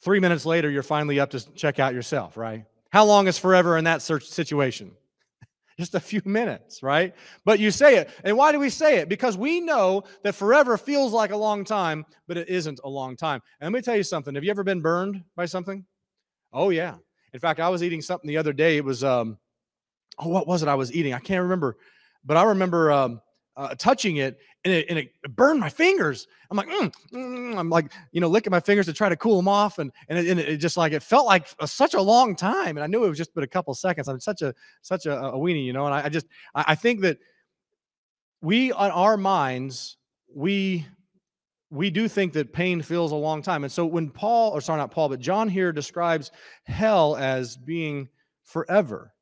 three minutes later you're finally up to check out yourself right how long is forever in that search situation just a few minutes right? But you say it. And why do we say it? Because we know that forever feels like a long time but it isn't a long time. And let me tell you something. Have you ever been burned by something? Oh yeah. In fact, I was eating something the other day. It was, um, oh, what was it I was eating? I can't remember, but I remember um, uh, touching it and it, and it, burned my fingers. I'm like, mm, mm, I'm like, you know, licking my fingers to try to cool them off, and and it, and it just like it felt like a, such a long time, and I knew it was just but a couple seconds. I'm such a such a, a weenie, you know, and I, I just I, I think that we on our minds we we do think that pain feels a long time. And so when Paul, or sorry, not Paul, but John here describes hell as being forever,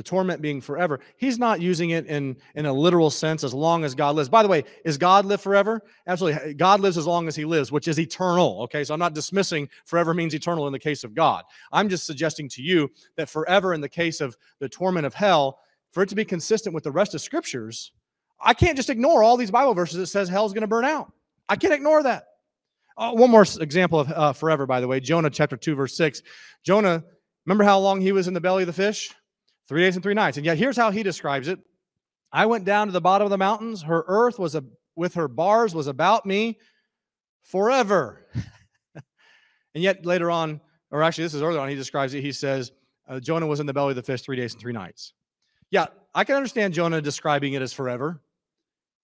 the torment being forever, he's not using it in, in a literal sense as long as God lives. By the way, is God live forever? Absolutely. God lives as long as he lives, which is eternal. Okay. So I'm not dismissing forever means eternal in the case of God. I'm just suggesting to you that forever in the case of the torment of hell, for it to be consistent with the rest of scriptures, I can't just ignore all these Bible verses that says hell's going to burn out. I can't ignore that. Uh, one more example of uh, forever, by the way, Jonah chapter 2, verse 6. Jonah, remember how long he was in the belly of the fish? Three days and three nights. And yet here's how he describes it. I went down to the bottom of the mountains. Her earth was a, with her bars was about me forever. and yet later on, or actually this is earlier on, he describes it. He says, uh, Jonah was in the belly of the fish three days and three nights. Yeah, I can understand Jonah describing it as forever.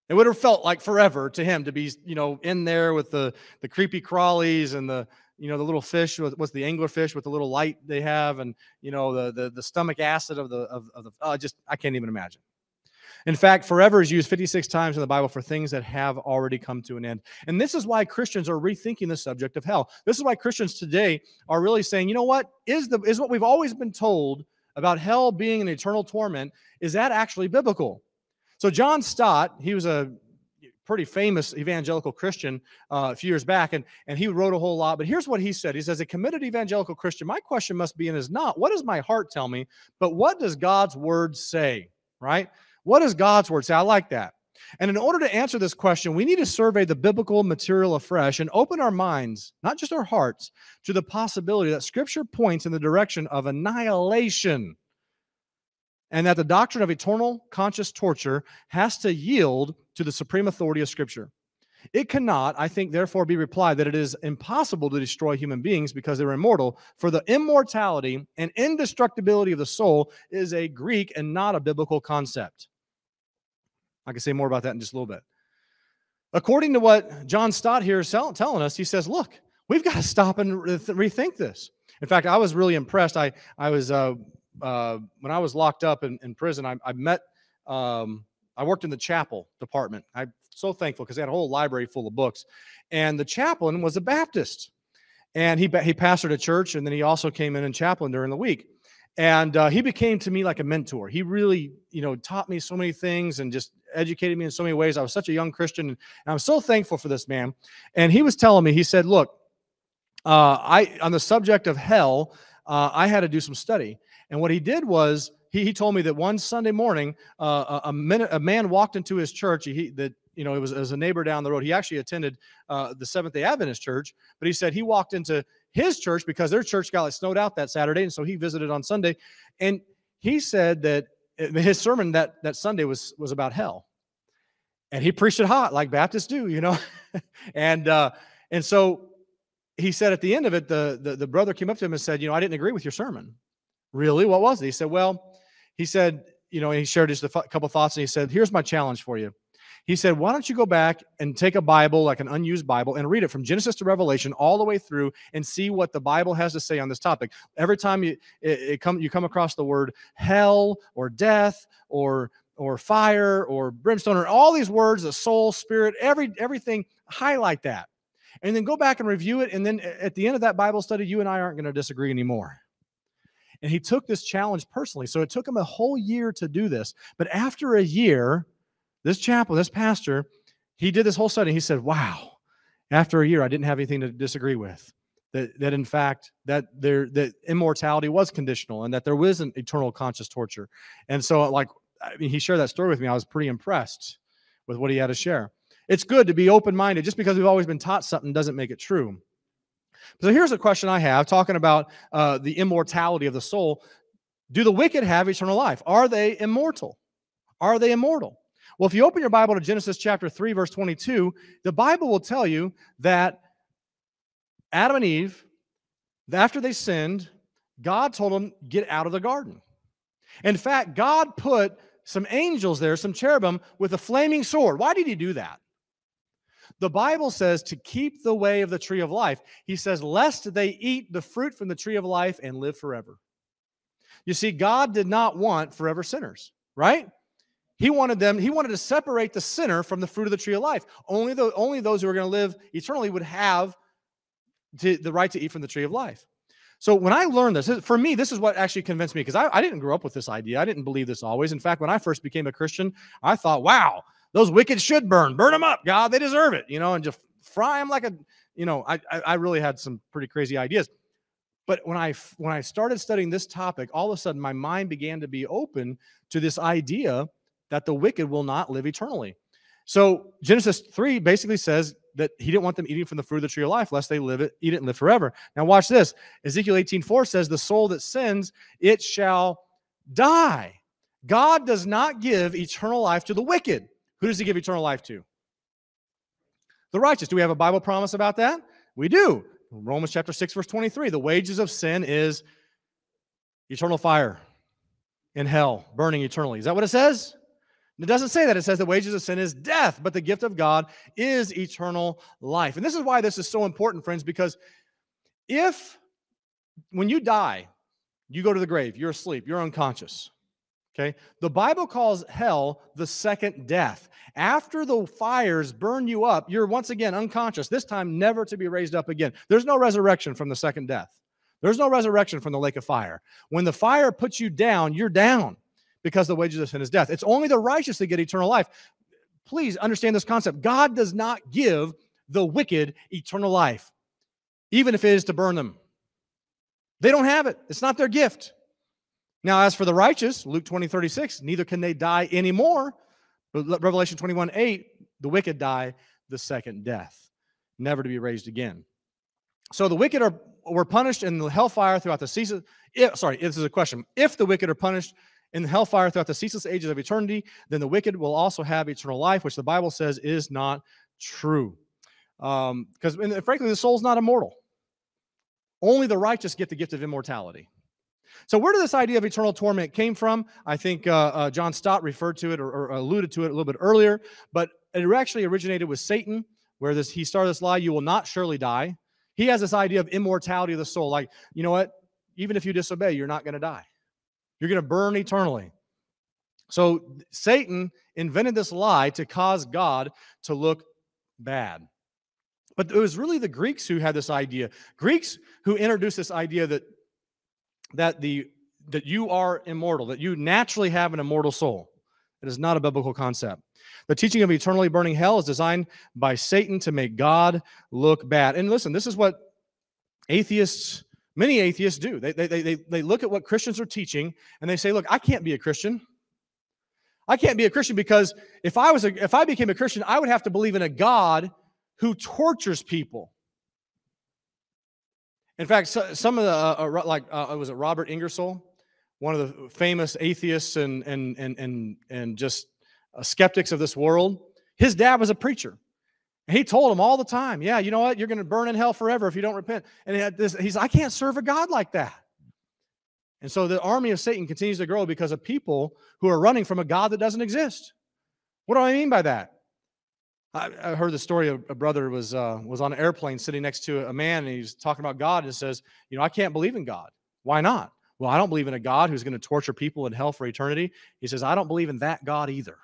It would have felt like forever to him to be, you know, in there with the the creepy crawlies and the, you know, the little fish with what's the anglerfish with the little light they have, and you know, the the, the stomach acid of the of, of the. Oh, just I can't even imagine. In fact, forever is used 56 times in the Bible for things that have already come to an end. And this is why Christians are rethinking the subject of hell. This is why Christians today are really saying, you know what, is the is what we've always been told about hell being an eternal torment, is that actually biblical? So John Stott, he was a pretty famous evangelical Christian uh, a few years back, and, and he wrote a whole lot. But here's what he said. He says, a committed evangelical Christian, my question must be and is not, what does my heart tell me, but what does God's word say, right? What does God's word say? I like that. And in order to answer this question, we need to survey the biblical material afresh and open our minds, not just our hearts, to the possibility that Scripture points in the direction of annihilation and that the doctrine of eternal conscious torture has to yield to the supreme authority of Scripture. It cannot, I think, therefore be replied that it is impossible to destroy human beings because they're immortal, for the immortality and indestructibility of the soul is a Greek and not a biblical concept. I can say more about that in just a little bit. According to what John Stott here is telling us, he says, look, we've got to stop and rethink this. In fact, I was really impressed. I, I was, uh, uh, when I was locked up in, in prison, I, I met, um, I worked in the chapel department. I'm so thankful because they had a whole library full of books. And the chaplain was a Baptist. And he, he pastored a church, and then he also came in and chaplain during the week. And uh, he became to me like a mentor. He really, you know, taught me so many things and just educated me in so many ways. I was such a young Christian, and I'm so thankful for this man. And he was telling me, he said, "Look, uh, I on the subject of hell, uh, I had to do some study." And what he did was he, he told me that one Sunday morning, uh, a, minute, a man walked into his church. He that you know it was, was a neighbor down the road. He actually attended uh, the Seventh Day Adventist church, but he said he walked into his church because their church got like snowed out that Saturday, and so he visited on Sunday. And he said that uh, his sermon that that Sunday was was about hell, and he preached it hot like Baptists do, you know. and uh, and so he said at the end of it, the, the the brother came up to him and said, you know, I didn't agree with your sermon. Really? What was it? He said, well, he said, you know, he shared just a couple thoughts and he said, here's my challenge for you. He said, why don't you go back and take a Bible, like an unused Bible, and read it from Genesis to Revelation all the way through and see what the Bible has to say on this topic. Every time you it, it come you come across the word hell or death or or fire or brimstone or all these words, the soul, spirit, every everything, highlight that. And then go back and review it. And then at the end of that Bible study, you and I aren't going to disagree anymore. And he took this challenge personally. So it took him a whole year to do this. But after a year, this chaplain, this pastor, he did this whole study. He said, Wow, after a year, I didn't have anything to disagree with. That, that in fact that there that immortality was conditional and that there was an eternal conscious torture and so uh, like i mean he shared that story with me i was pretty impressed with what he had to share it's good to be open-minded just because we've always been taught something doesn't make it true so here's a question I have talking about uh, the immortality of the soul. Do the wicked have eternal life? Are they immortal? Are they immortal? Well, if you open your Bible to Genesis chapter 3, verse 22, the Bible will tell you that Adam and Eve, after they sinned, God told them, get out of the garden. In fact, God put some angels there, some cherubim with a flaming sword. Why did he do that? The Bible says to keep the way of the tree of life. He says, lest they eat the fruit from the tree of life and live forever. You see, God did not want forever sinners, right? He wanted them, he wanted to separate the sinner from the fruit of the tree of life. Only, the, only those who are going to live eternally would have to, the right to eat from the tree of life. So when I learned this, for me, this is what actually convinced me because I, I didn't grow up with this idea. I didn't believe this always. In fact, when I first became a Christian, I thought, wow, those wicked should burn. Burn them up, God. They deserve it, you know, and just fry them like a, you know, I, I, really had some pretty crazy ideas. But when I when I started studying this topic, all of a sudden my mind began to be open to this idea that the wicked will not live eternally. So Genesis 3 basically says that he didn't want them eating from the fruit of the tree of life, lest they live it, eat it, and live forever. Now watch this. Ezekiel 18:4 says, The soul that sins, it shall die. God does not give eternal life to the wicked. Who does he give eternal life to? The righteous. Do we have a Bible promise about that? We do. Romans chapter 6, verse 23. The wages of sin is eternal fire in hell, burning eternally. Is that what it says? It doesn't say that. It says the wages of sin is death, but the gift of God is eternal life. And this is why this is so important, friends, because if when you die, you go to the grave, you're asleep, you're unconscious. Okay. The Bible calls hell the second death. After the fires burn you up, you're once again unconscious, this time never to be raised up again. There's no resurrection from the second death. There's no resurrection from the lake of fire. When the fire puts you down, you're down because the wages of sin is death. It's only the righteous that get eternal life. Please understand this concept. God does not give the wicked eternal life, even if it is to burn them. They don't have it, it's not their gift. Now, as for the righteous, Luke 20, 36, neither can they die anymore. But Revelation 21, 8, the wicked die the second death, never to be raised again. So the wicked are were punished in the hellfire throughout the season. If, sorry, this is a question. If the wicked are punished in the hellfire throughout the ceaseless ages of eternity, then the wicked will also have eternal life, which the Bible says is not true. Because um, frankly, the soul's not immortal. Only the righteous get the gift of immortality. So, where did this idea of eternal torment came from? I think uh, uh, John Stott referred to it or, or, alluded to it a little bit earlier, but it actually originated with Satan, where this he started this lie: "You will not surely die." He has this idea of immortality of the soul, like you know what? Even if you disobey, you're not going to die. You're going to burn eternally. So Satan invented this lie to cause God to look bad. But it was really the Greeks who had this idea. Greeks who introduced this idea that that the that you are immortal, that you naturally have an immortal soul. It is not a biblical concept. The teaching of eternally burning hell is designed by Satan to make God look bad. And listen, this is what atheists, many atheists do. They, they, they, they look at what Christians are teaching and they say, look, I can't be a Christian. I can't be a Christian because if I was a, if I became a Christian, I would have to believe in a God who tortures people. In fact, so, some of the, uh, uh like, uh, was it Robert Ingersoll, one of the famous atheists and, and, and, and, and just uh, skeptics of this world? His dad was a preacher. And he told him all the time, yeah, you know what? You're going to burn in hell forever if you don't repent. And he this, he's, I can't serve a God like that. And so the army of Satan continues to grow because of people who are running from a God that doesn't exist. What do I mean by that? I, I heard the story of a brother was uh, was on an airplane sitting next to a man, and he's talking about God and says, "You know, I can't believe in God. Why not? Well, I don't believe in a God who's going to torture people in hell for eternity." He says, "I don't believe in that God either."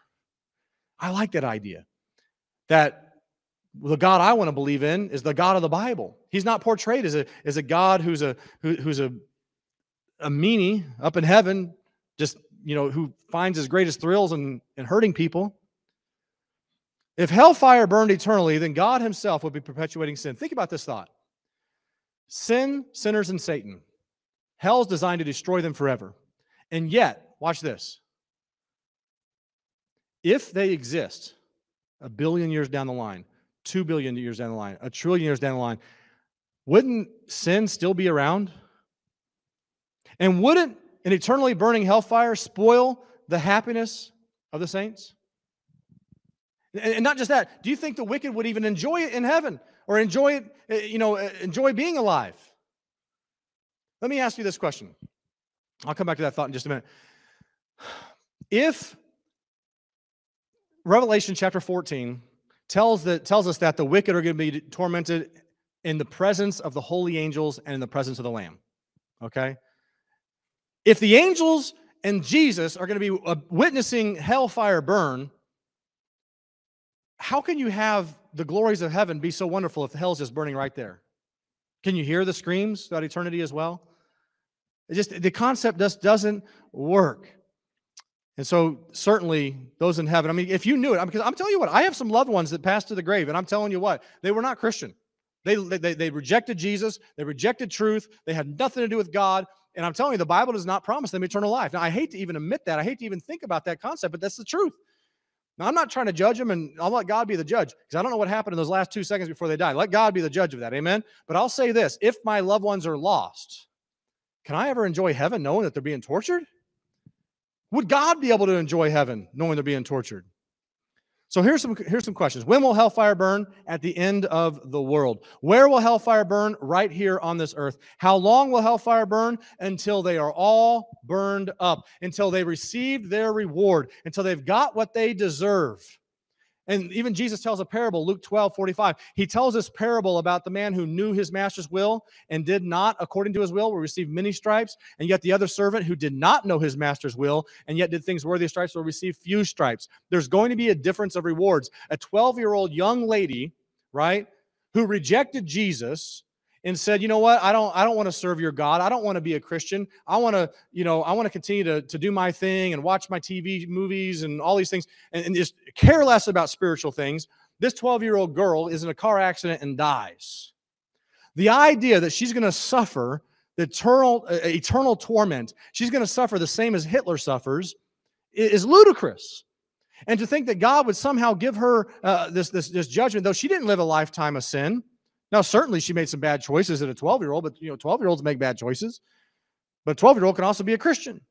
I like that idea. That the God I want to believe in is the God of the Bible. He's not portrayed as a as a God who's a who, who's a a meanie up in heaven, just you know, who finds his greatest thrills in, in hurting people. If hellfire burned eternally, then God himself would be perpetuating sin. Think about this thought sin, sinners, and Satan. Hell's designed to destroy them forever. And yet, watch this. If they exist a billion years down the line, two billion years down the line, a trillion years down the line, wouldn't sin still be around? And wouldn't an eternally burning hellfire spoil the happiness of the saints? And not just that, do you think the wicked would even enjoy it in heaven or enjoy it, eh, you know, eh, enjoy being alive? Let me ask you this question. I'll come back to that thought in just a minute. If Revelation chapter 14 tells that tells us that the wicked are going to be tormented in the presence of the holy angels and in the presence of the lamb. Okay? If the angels and Jesus are going to be uh, witnessing hellfire burn, how can you have the glories of heaven be so wonderful if hell's just burning right there? Can you hear the screams throughout eternity as well? It just the concept just doesn't work. And so certainly those in heaven, I mean, if you knew it, because I'm telling you what, I have some loved ones that passed to the grave, and I'm telling you what, they were not Christian. They, they, they rejected Jesus, they rejected truth, they had nothing to do with God. And I'm telling you, the Bible does not promise them eternal life. Now, I hate to even admit that. I hate to even think about that concept, but that's the truth. Now, I'm not trying to judge them, and I'll let God be the judge because I don't know what happened in those last two seconds before they died. Let God be the judge of that. Amen. But I'll say this if my loved ones are lost, can I ever enjoy heaven knowing that they're being tortured? Would God be able to enjoy heaven knowing they're being tortured? So here's some here's some questions. When will hellfire burn? At the end of the world. Where will hellfire burn? Right here on this earth. How long will hellfire burn? Until they are all burned up, until they received their reward, until they've got what they deserve. And even Jesus tells a parable, Luke 12, 45. He tells this parable about the man who knew his master's will and did not, according to his will, will receive many stripes. And yet the other servant who did not know his master's will and yet did things worthy of stripes will receive few stripes. There's going to be a difference of rewards. A 12 year old young lady, right, who rejected Jesus and said, you know what, I don't, I don't want to serve your God. I don't want to be a Christian. I want to, you know, I want to continue to, to do my thing and watch my TV movies and all these things and, and just care less about spiritual things. This 12 year old girl is in a car accident and dies. The idea that she's going to suffer the eternal, uh, eternal torment, she's going to suffer the same as Hitler suffers, is ludicrous. And to think that God would somehow give her uh, this, this, this judgment, though she didn't live a lifetime of sin, now, certainly she made some bad choices at a 12 year old, but you know, 12 year olds make bad choices. But a 12 year old can also be a Christian.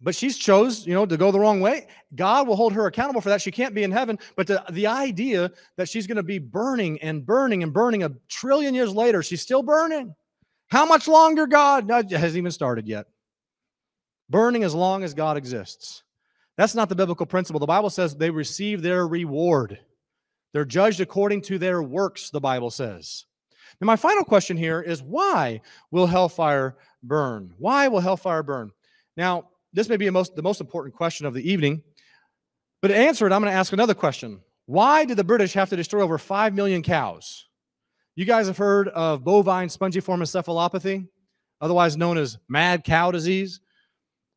But she's chose, you know, to go the wrong way. God will hold her accountable for that. She can't be in heaven. But the, the idea that she's going to be burning and burning and burning a trillion years later, she's still burning. How much longer, God? No, hasn't even started yet. Burning as long as God exists. That's not the biblical principle. The Bible says they receive their reward. They're judged according to their works, the Bible says. Now, my final question here is why will hellfire burn? Why will hellfire burn? Now, this may be most, the most important question of the evening, but to answer it, I'm going to ask another question. Why did the British have to destroy over 5 million cows? You guys have heard of bovine spongiform encephalopathy, otherwise known as mad cow disease.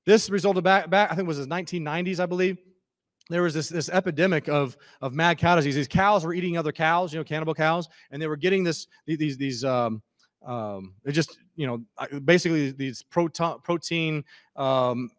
This resulted back, back I think it was the 1990s, I believe there was this, this epidemic of, of mad cow disease. These cows were eating other cows, you know, cannibal cows, and they were getting this these these um, um, they just you know basically these protein protein um,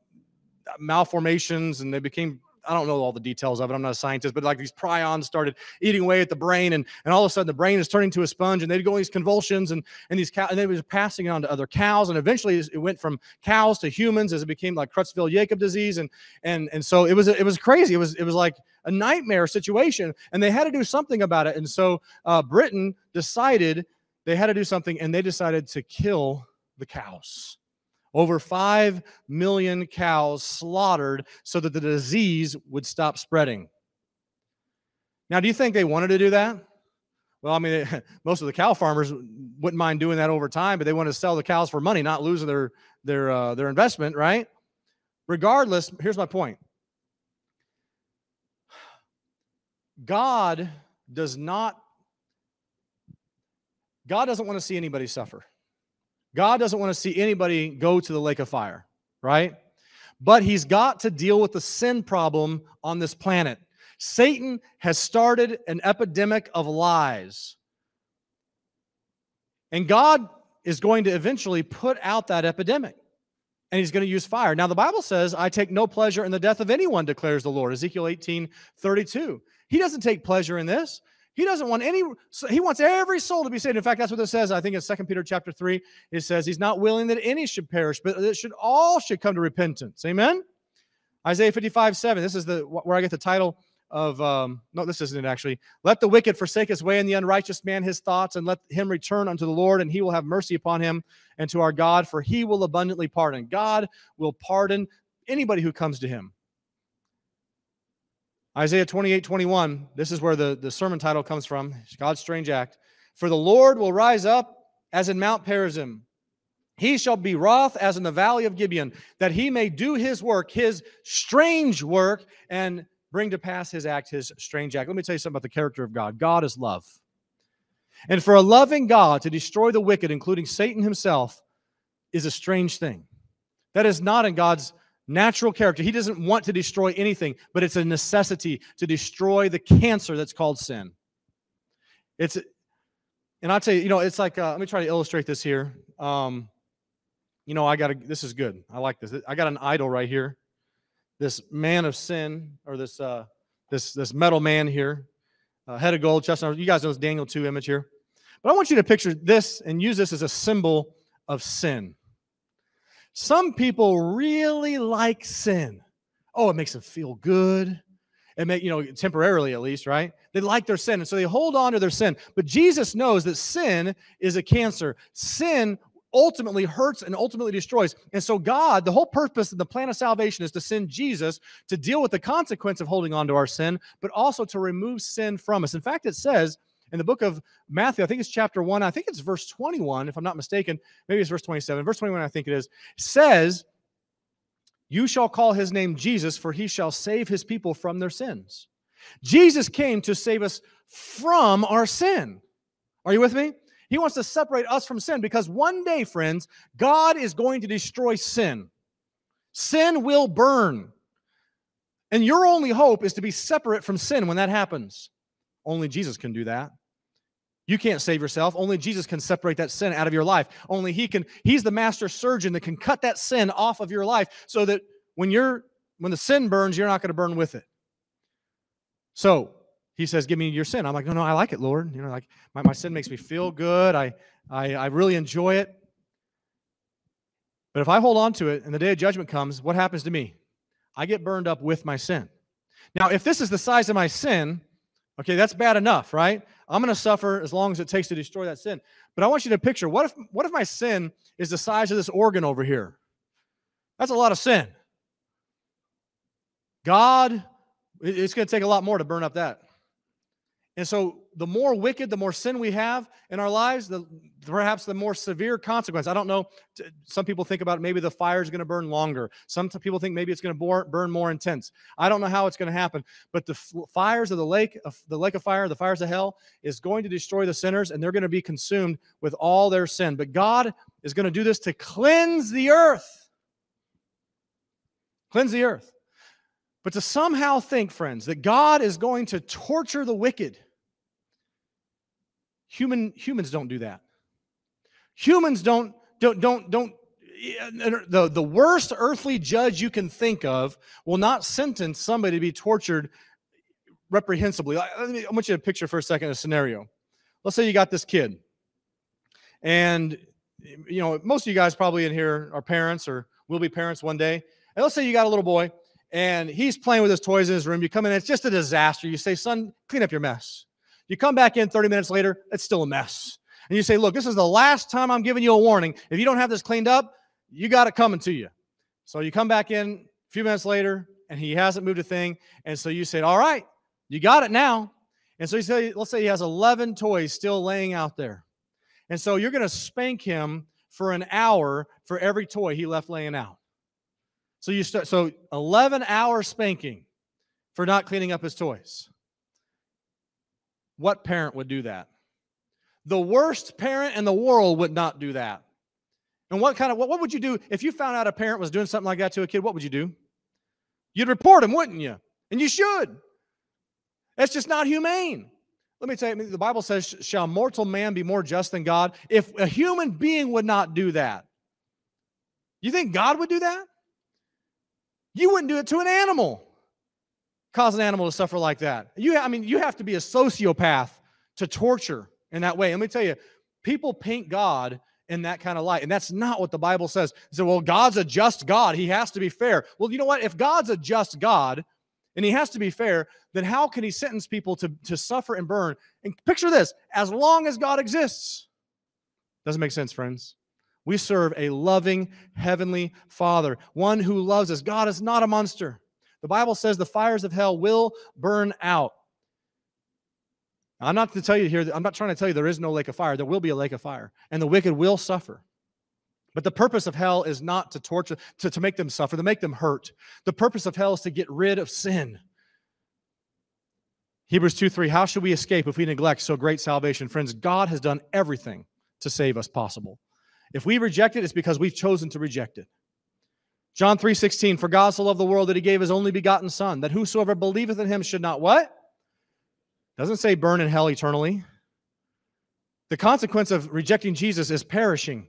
malformations, and they became I don't know all the details of it. I'm not a scientist, but like these prions started eating away at the brain, and, and all of a sudden the brain is turning to a sponge, and they'd go in these convulsions, and and these cows, and they was passing it on to other cows, and eventually it went from cows to humans as it became like Creutzfeldt-Jakob disease, and and and so it was it was crazy. It was it was like a nightmare situation, and they had to do something about it. And so uh, Britain decided they had to do something, and they decided to kill the cows. Over 5 million cows slaughtered so that the disease would stop spreading. Now, do you think they wanted to do that? Well, I mean, most of the cow farmers wouldn't mind doing that over time, but they want to sell the cows for money, not losing their their uh, their investment, right? Regardless, here's my point. God does not God doesn't want to see anybody suffer. God doesn't want to see anybody go to the lake of fire, right? But he's got to deal with the sin problem on this planet. Satan has started an epidemic of lies. And God is going to eventually put out that epidemic. And he's going to use fire. Now, the Bible says, I take no pleasure in the death of anyone, declares the Lord. Ezekiel 18 32. He doesn't take pleasure in this. He doesn't want any, he wants every soul to be saved. In fact, that's what it says. I think in Second Peter chapter 3, it says he's not willing that any should perish, but that should all should come to repentance. Amen. Isaiah 55, 7. This is the where I get the title of um, no, this isn't it actually. Let the wicked forsake his way and the unrighteous man his thoughts, and let him return unto the Lord, and he will have mercy upon him and to our God, for he will abundantly pardon. God will pardon anybody who comes to him. Isaiah 28 21, this is where the, the sermon title comes from God's strange act. For the Lord will rise up as in Mount Perazim, He shall be wroth as in the valley of Gibeon, that he may do his work, his strange work, and bring to pass his act, his strange act. Let me tell you something about the character of God God is love. And for a loving God to destroy the wicked, including Satan himself, is a strange thing. That is not in God's natural character. He doesn't want to destroy anything, but it's a necessity to destroy the cancer that's called sin. It's, and I'll tell you, you know, it's like, uh, let me try to illustrate this here. Um, you know, I got a, this is good. I like this. I got an idol right here. This man of sin, or this, uh, this, this metal man here, uh, head of gold, chest. You guys know this Daniel 2 image here. But I want you to picture this and use this as a symbol of sin. Some people really like sin. Oh, it makes them feel good. It may, you know, temporarily at least, right? They like their sin. And so they hold on to their sin. But Jesus knows that sin is a cancer. Sin ultimately hurts and ultimately destroys. And so, God, the whole purpose of the plan of salvation is to send Jesus to deal with the consequence of holding on to our sin, but also to remove sin from us. In fact, it says in the book of Matthew, I think it's chapter one, I think it's verse 21, if I'm not mistaken. Maybe it's verse 27. Verse 21, I think it is, says, You shall call his name Jesus, for he shall save his people from their sins. Jesus came to save us from our sin. Are you with me? He wants to separate us from sin because one day, friends, God is going to destroy sin. Sin will burn. And your only hope is to be separate from sin when that happens. Only Jesus can do that. You can't save yourself. Only Jesus can separate that sin out of your life. Only he can he's the master surgeon that can cut that sin off of your life so that when you're when the sin burns, you're not going to burn with it. So, he says, Give me your sin. I'm like, No, no, I like it, Lord. You know, like my, my sin makes me feel good. I, I, I really enjoy it. But if I hold on to it and the day of judgment comes, what happens to me? I get burned up with my sin. Now, if this is the size of my sin, okay, that's bad enough, right? I'm going to suffer as long as it takes to destroy that sin. But I want you to picture what if what if my sin is the size of this organ over here? That's a lot of sin. God, it's going to take a lot more to burn up that. And so, the more wicked, the more sin we have in our lives, the perhaps the more severe consequence. I don't know. Some people think about maybe the fire is going to burn longer. Some people think maybe it's going to burn more intense. I don't know how it's going to happen. But the fires of the lake, of the lake of fire, the fires of hell, is going to destroy the sinners, and they're going to be consumed with all their sin. But God is going to do this to cleanse the earth. Cleanse the earth. But to somehow think, friends, that God is going to torture the wicked Human humans don't do that. Humans don't don't don't don't the, the worst earthly judge you can think of will not sentence somebody to be tortured reprehensibly. I, I want you to picture for a second a scenario. Let's say you got this kid, and you know most of you guys probably in here are parents or will be parents one day. And let's say you got a little boy, and he's playing with his toys in his room. You come in, it's just a disaster. You say, "Son, clean up your mess." You come back in 30 minutes later, it's still a mess. And you say, Look, this is the last time I'm giving you a warning. If you don't have this cleaned up, you got it coming to you. So you come back in a few minutes later, and he hasn't moved a thing. And so you said, All right, you got it now. And so you say, let's say he has 11 toys still laying out there. And so you're going to spank him for an hour for every toy he left laying out. So you start so 11 hour spanking for not cleaning up his toys. What parent would do that? The worst parent in the world would not do that. And what kind of what, what would you do if you found out a parent was doing something like that to a kid? What would you do? You'd report him, wouldn't you? And you should. That's just not humane. Let me tell you, the Bible says, Shall mortal man be more just than God? If a human being would not do that, you think God would do that? You wouldn't do it to an animal cause an animal to suffer like that. You, I mean, you have to be a sociopath to torture in that way. Let me tell you, people paint God in that kind of light, and that's not what the Bible says. They well, God's a just God. He has to be fair. Well, you know what? If God's a just God and he has to be fair, then how can he sentence people to, to suffer and burn? And picture this as long as God exists. Doesn't make sense, friends. We serve a loving heavenly Father, one who loves us. God is not a monster. The Bible says the fires of hell will burn out. I'm not to tell you here, I'm not trying to tell you there is no lake of fire. There will be a lake of fire, and the wicked will suffer. But the purpose of hell is not to torture, to, to make them suffer, to make them hurt. The purpose of hell is to get rid of sin. Hebrews 2 3, how should we escape if we neglect so great salvation? Friends, God has done everything to save us possible. If we reject it, it's because we've chosen to reject it. John 3:16 for God so loved the world that he gave his only begotten Son, that whosoever believeth in him should not what? Doesn't say burn in hell eternally. The consequence of rejecting Jesus is perishing.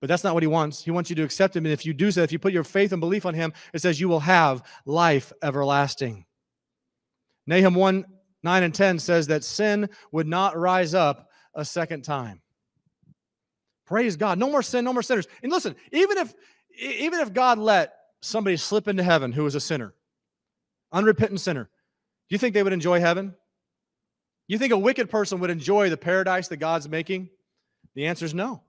But that's not what he wants. He wants you to accept him. And if you do so, if you put your faith and belief on him, it says you will have life everlasting. Nahum 1 9 and 10 says that sin would not rise up a second time. Praise God. No more sin, no more sinners. And listen, even if even if God let somebody slip into heaven who was a sinner, unrepentant sinner, do you think they would enjoy heaven? You think a wicked person would enjoy the paradise that God's making? The answer is no.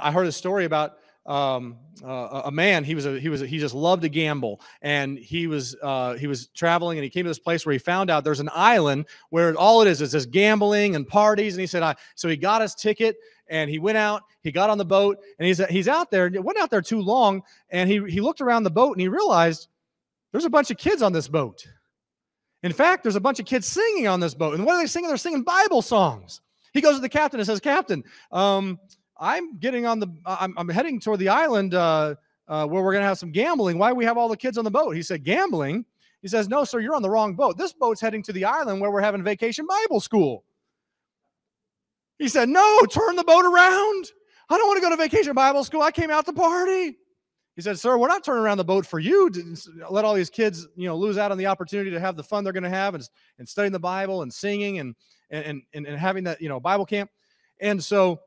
I heard a story about um, uh, a man. He was a, he was a, he just loved to gamble, and he was uh, he was traveling, and he came to this place where he found out there's an island where all it is is just gambling and parties. And he said, I, so he got his ticket and he went out. He got on the boat, and he's he's out there. It went out there too long, and he he looked around the boat and he realized there's a bunch of kids on this boat. In fact, there's a bunch of kids singing on this boat, and what are they singing? They're singing Bible songs. He goes to the captain and says, "Captain." Um, I'm getting on the, I'm, I'm heading toward the island uh, uh, where we're going to have some gambling. Why do we have all the kids on the boat? He said, Gambling? He says, No, sir, you're on the wrong boat. This boat's heading to the island where we're having vacation Bible school. He said, No, turn the boat around. I don't want to go to vacation Bible school. I came out to party. He said, Sir, we're not turning around the boat for you to let all these kids, you know, lose out on the opportunity to have the fun they're going to have and, and studying the Bible and singing and, and, and, and having that, you know, Bible camp. And so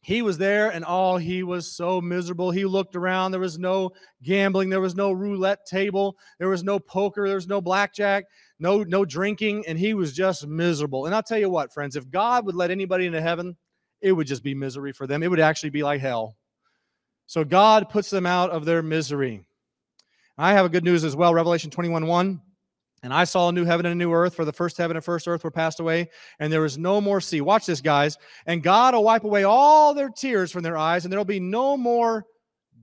he was there and all he was so miserable he looked around there was no gambling there was no roulette table there was no poker there was no blackjack no no drinking and he was just miserable. And i'll tell you what friends if god would let anybody into heaven it would just be misery for them. It would actually be like hell. So god puts them out of their misery. I have a good news as well revelation 21 1 and I saw a new heaven and a new earth, for the first heaven and first earth were passed away, and there was no more sea. Watch this, guys. And God will wipe away all their tears from their eyes, and there will be no more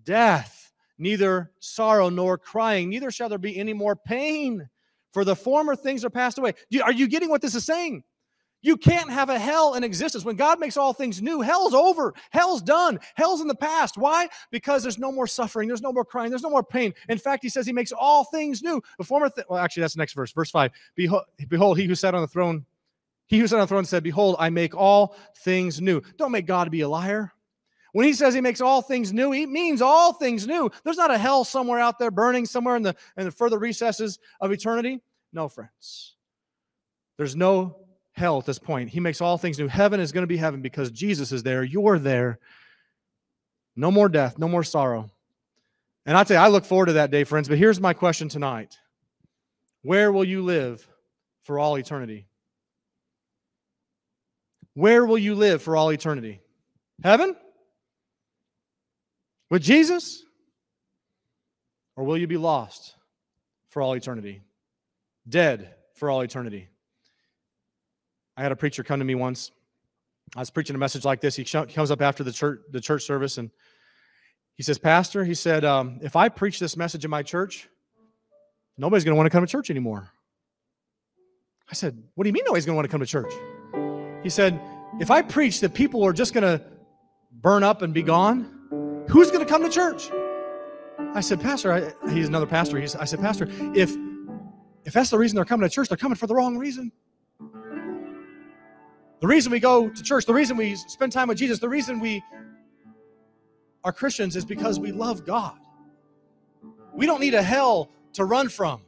death, neither sorrow nor crying, neither shall there be any more pain, for the former things are passed away. Are you getting what this is saying? You can't have a hell in existence. When God makes all things new, hell's over. Hell's done. Hell's in the past. Why? Because there's no more suffering. There's no more crying. There's no more pain. In fact, he says he makes all things new. The former well, actually, that's the next verse. Verse 5. Behold, behold, he who sat on the throne, he who sat on the throne said, Behold, I make all things new. Don't make God be a liar. When he says he makes all things new, he means all things new. There's not a hell somewhere out there burning somewhere in the in the further recesses of eternity. No, friends. There's no hell at this point. He makes all things new. Heaven is going to be heaven because Jesus is there. You're there. No more death, no more sorrow. And I tell you, I look forward to that day, friends. But here's my question tonight Where will you live for all eternity? Where will you live for all eternity? Heaven? With Jesus? Or will you be lost for all eternity? Dead for all eternity? I had a preacher come to me once. I was preaching a message like this. He comes up after the church, the church service and he says, Pastor, he said, um, if I preach this message in my church, nobody's going to want to come to church anymore. I said, What do you mean nobody's going to want to come to church? He said, If I preach that people are just going to burn up and be gone, who's going to come to church? I said, Pastor, I, he's another pastor. He's, I said, Pastor, if if that's the reason they're coming to church, they're coming for the wrong reason. The reason we go to church, the reason we spend time with Jesus, the reason we are Christians is because we love God. We don't need a hell to run from.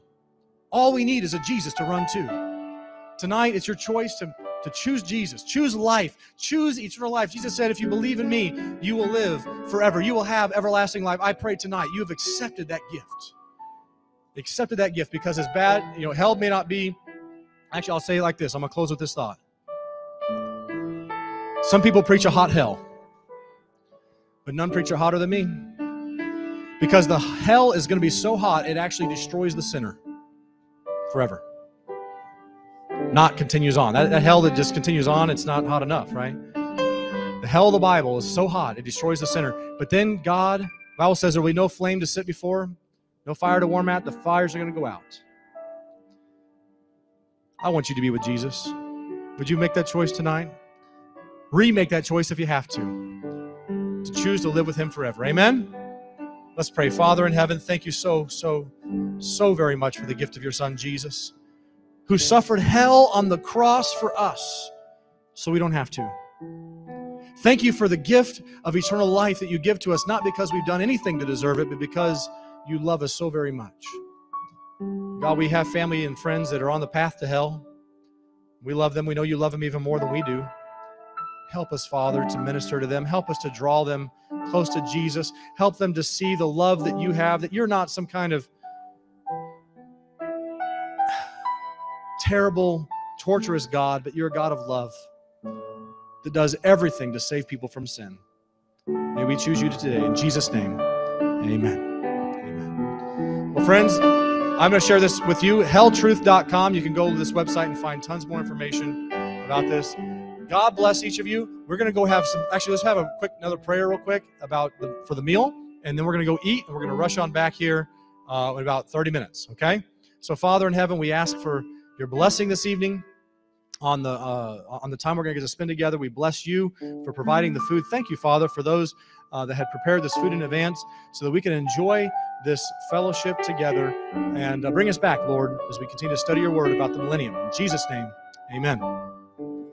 All we need is a Jesus to run to. Tonight, it's your choice to, to choose Jesus, choose life, choose eternal life. Jesus said, If you believe in me, you will live forever. You will have everlasting life. I pray tonight you have accepted that gift. Accepted that gift because as bad, you know, hell may not be. Actually, I'll say it like this. I'm going to close with this thought. Some people preach a hot hell, but none preach a hotter than me. Because the hell is going to be so hot, it actually destroys the sinner forever. Not continues on. That, that hell that just continues on, it's not hot enough, right? The hell of the Bible is so hot, it destroys the sinner. But then God, the Bible says there will be no flame to sit before, no fire to warm at, the fires are going to go out. I want you to be with Jesus. Would you make that choice tonight? Remake that choice if you have to. To choose to live with Him forever. Amen? Let's pray. Father in heaven, thank you so, so, so very much for the gift of your Son, Jesus, who suffered hell on the cross for us so we don't have to. Thank you for the gift of eternal life that you give to us, not because we've done anything to deserve it, but because you love us so very much. God, we have family and friends that are on the path to hell. We love them. We know you love them even more than we do. Help us, Father, to minister to them. Help us to draw them close to Jesus. Help them to see the love that you have, that you're not some kind of terrible, torturous God, but you're a God of love that does everything to save people from sin. May we choose you today. In Jesus' name, amen. Amen. Well, friends, I'm going to share this with you. Helltruth.com. You can go to this website and find tons more information about this. God bless each of you. We're going to go have some. Actually, let's have a quick another prayer real quick about the, for the meal, and then we're going to go eat, and we're going to rush on back here uh, in about 30 minutes. Okay. So, Father in heaven, we ask for your blessing this evening on the uh, on the time we're going to get to spend together. We bless you for providing the food. Thank you, Father, for those uh, that had prepared this food in advance, so that we can enjoy this fellowship together and uh, bring us back, Lord, as we continue to study your word about the millennium. In Jesus' name, Amen.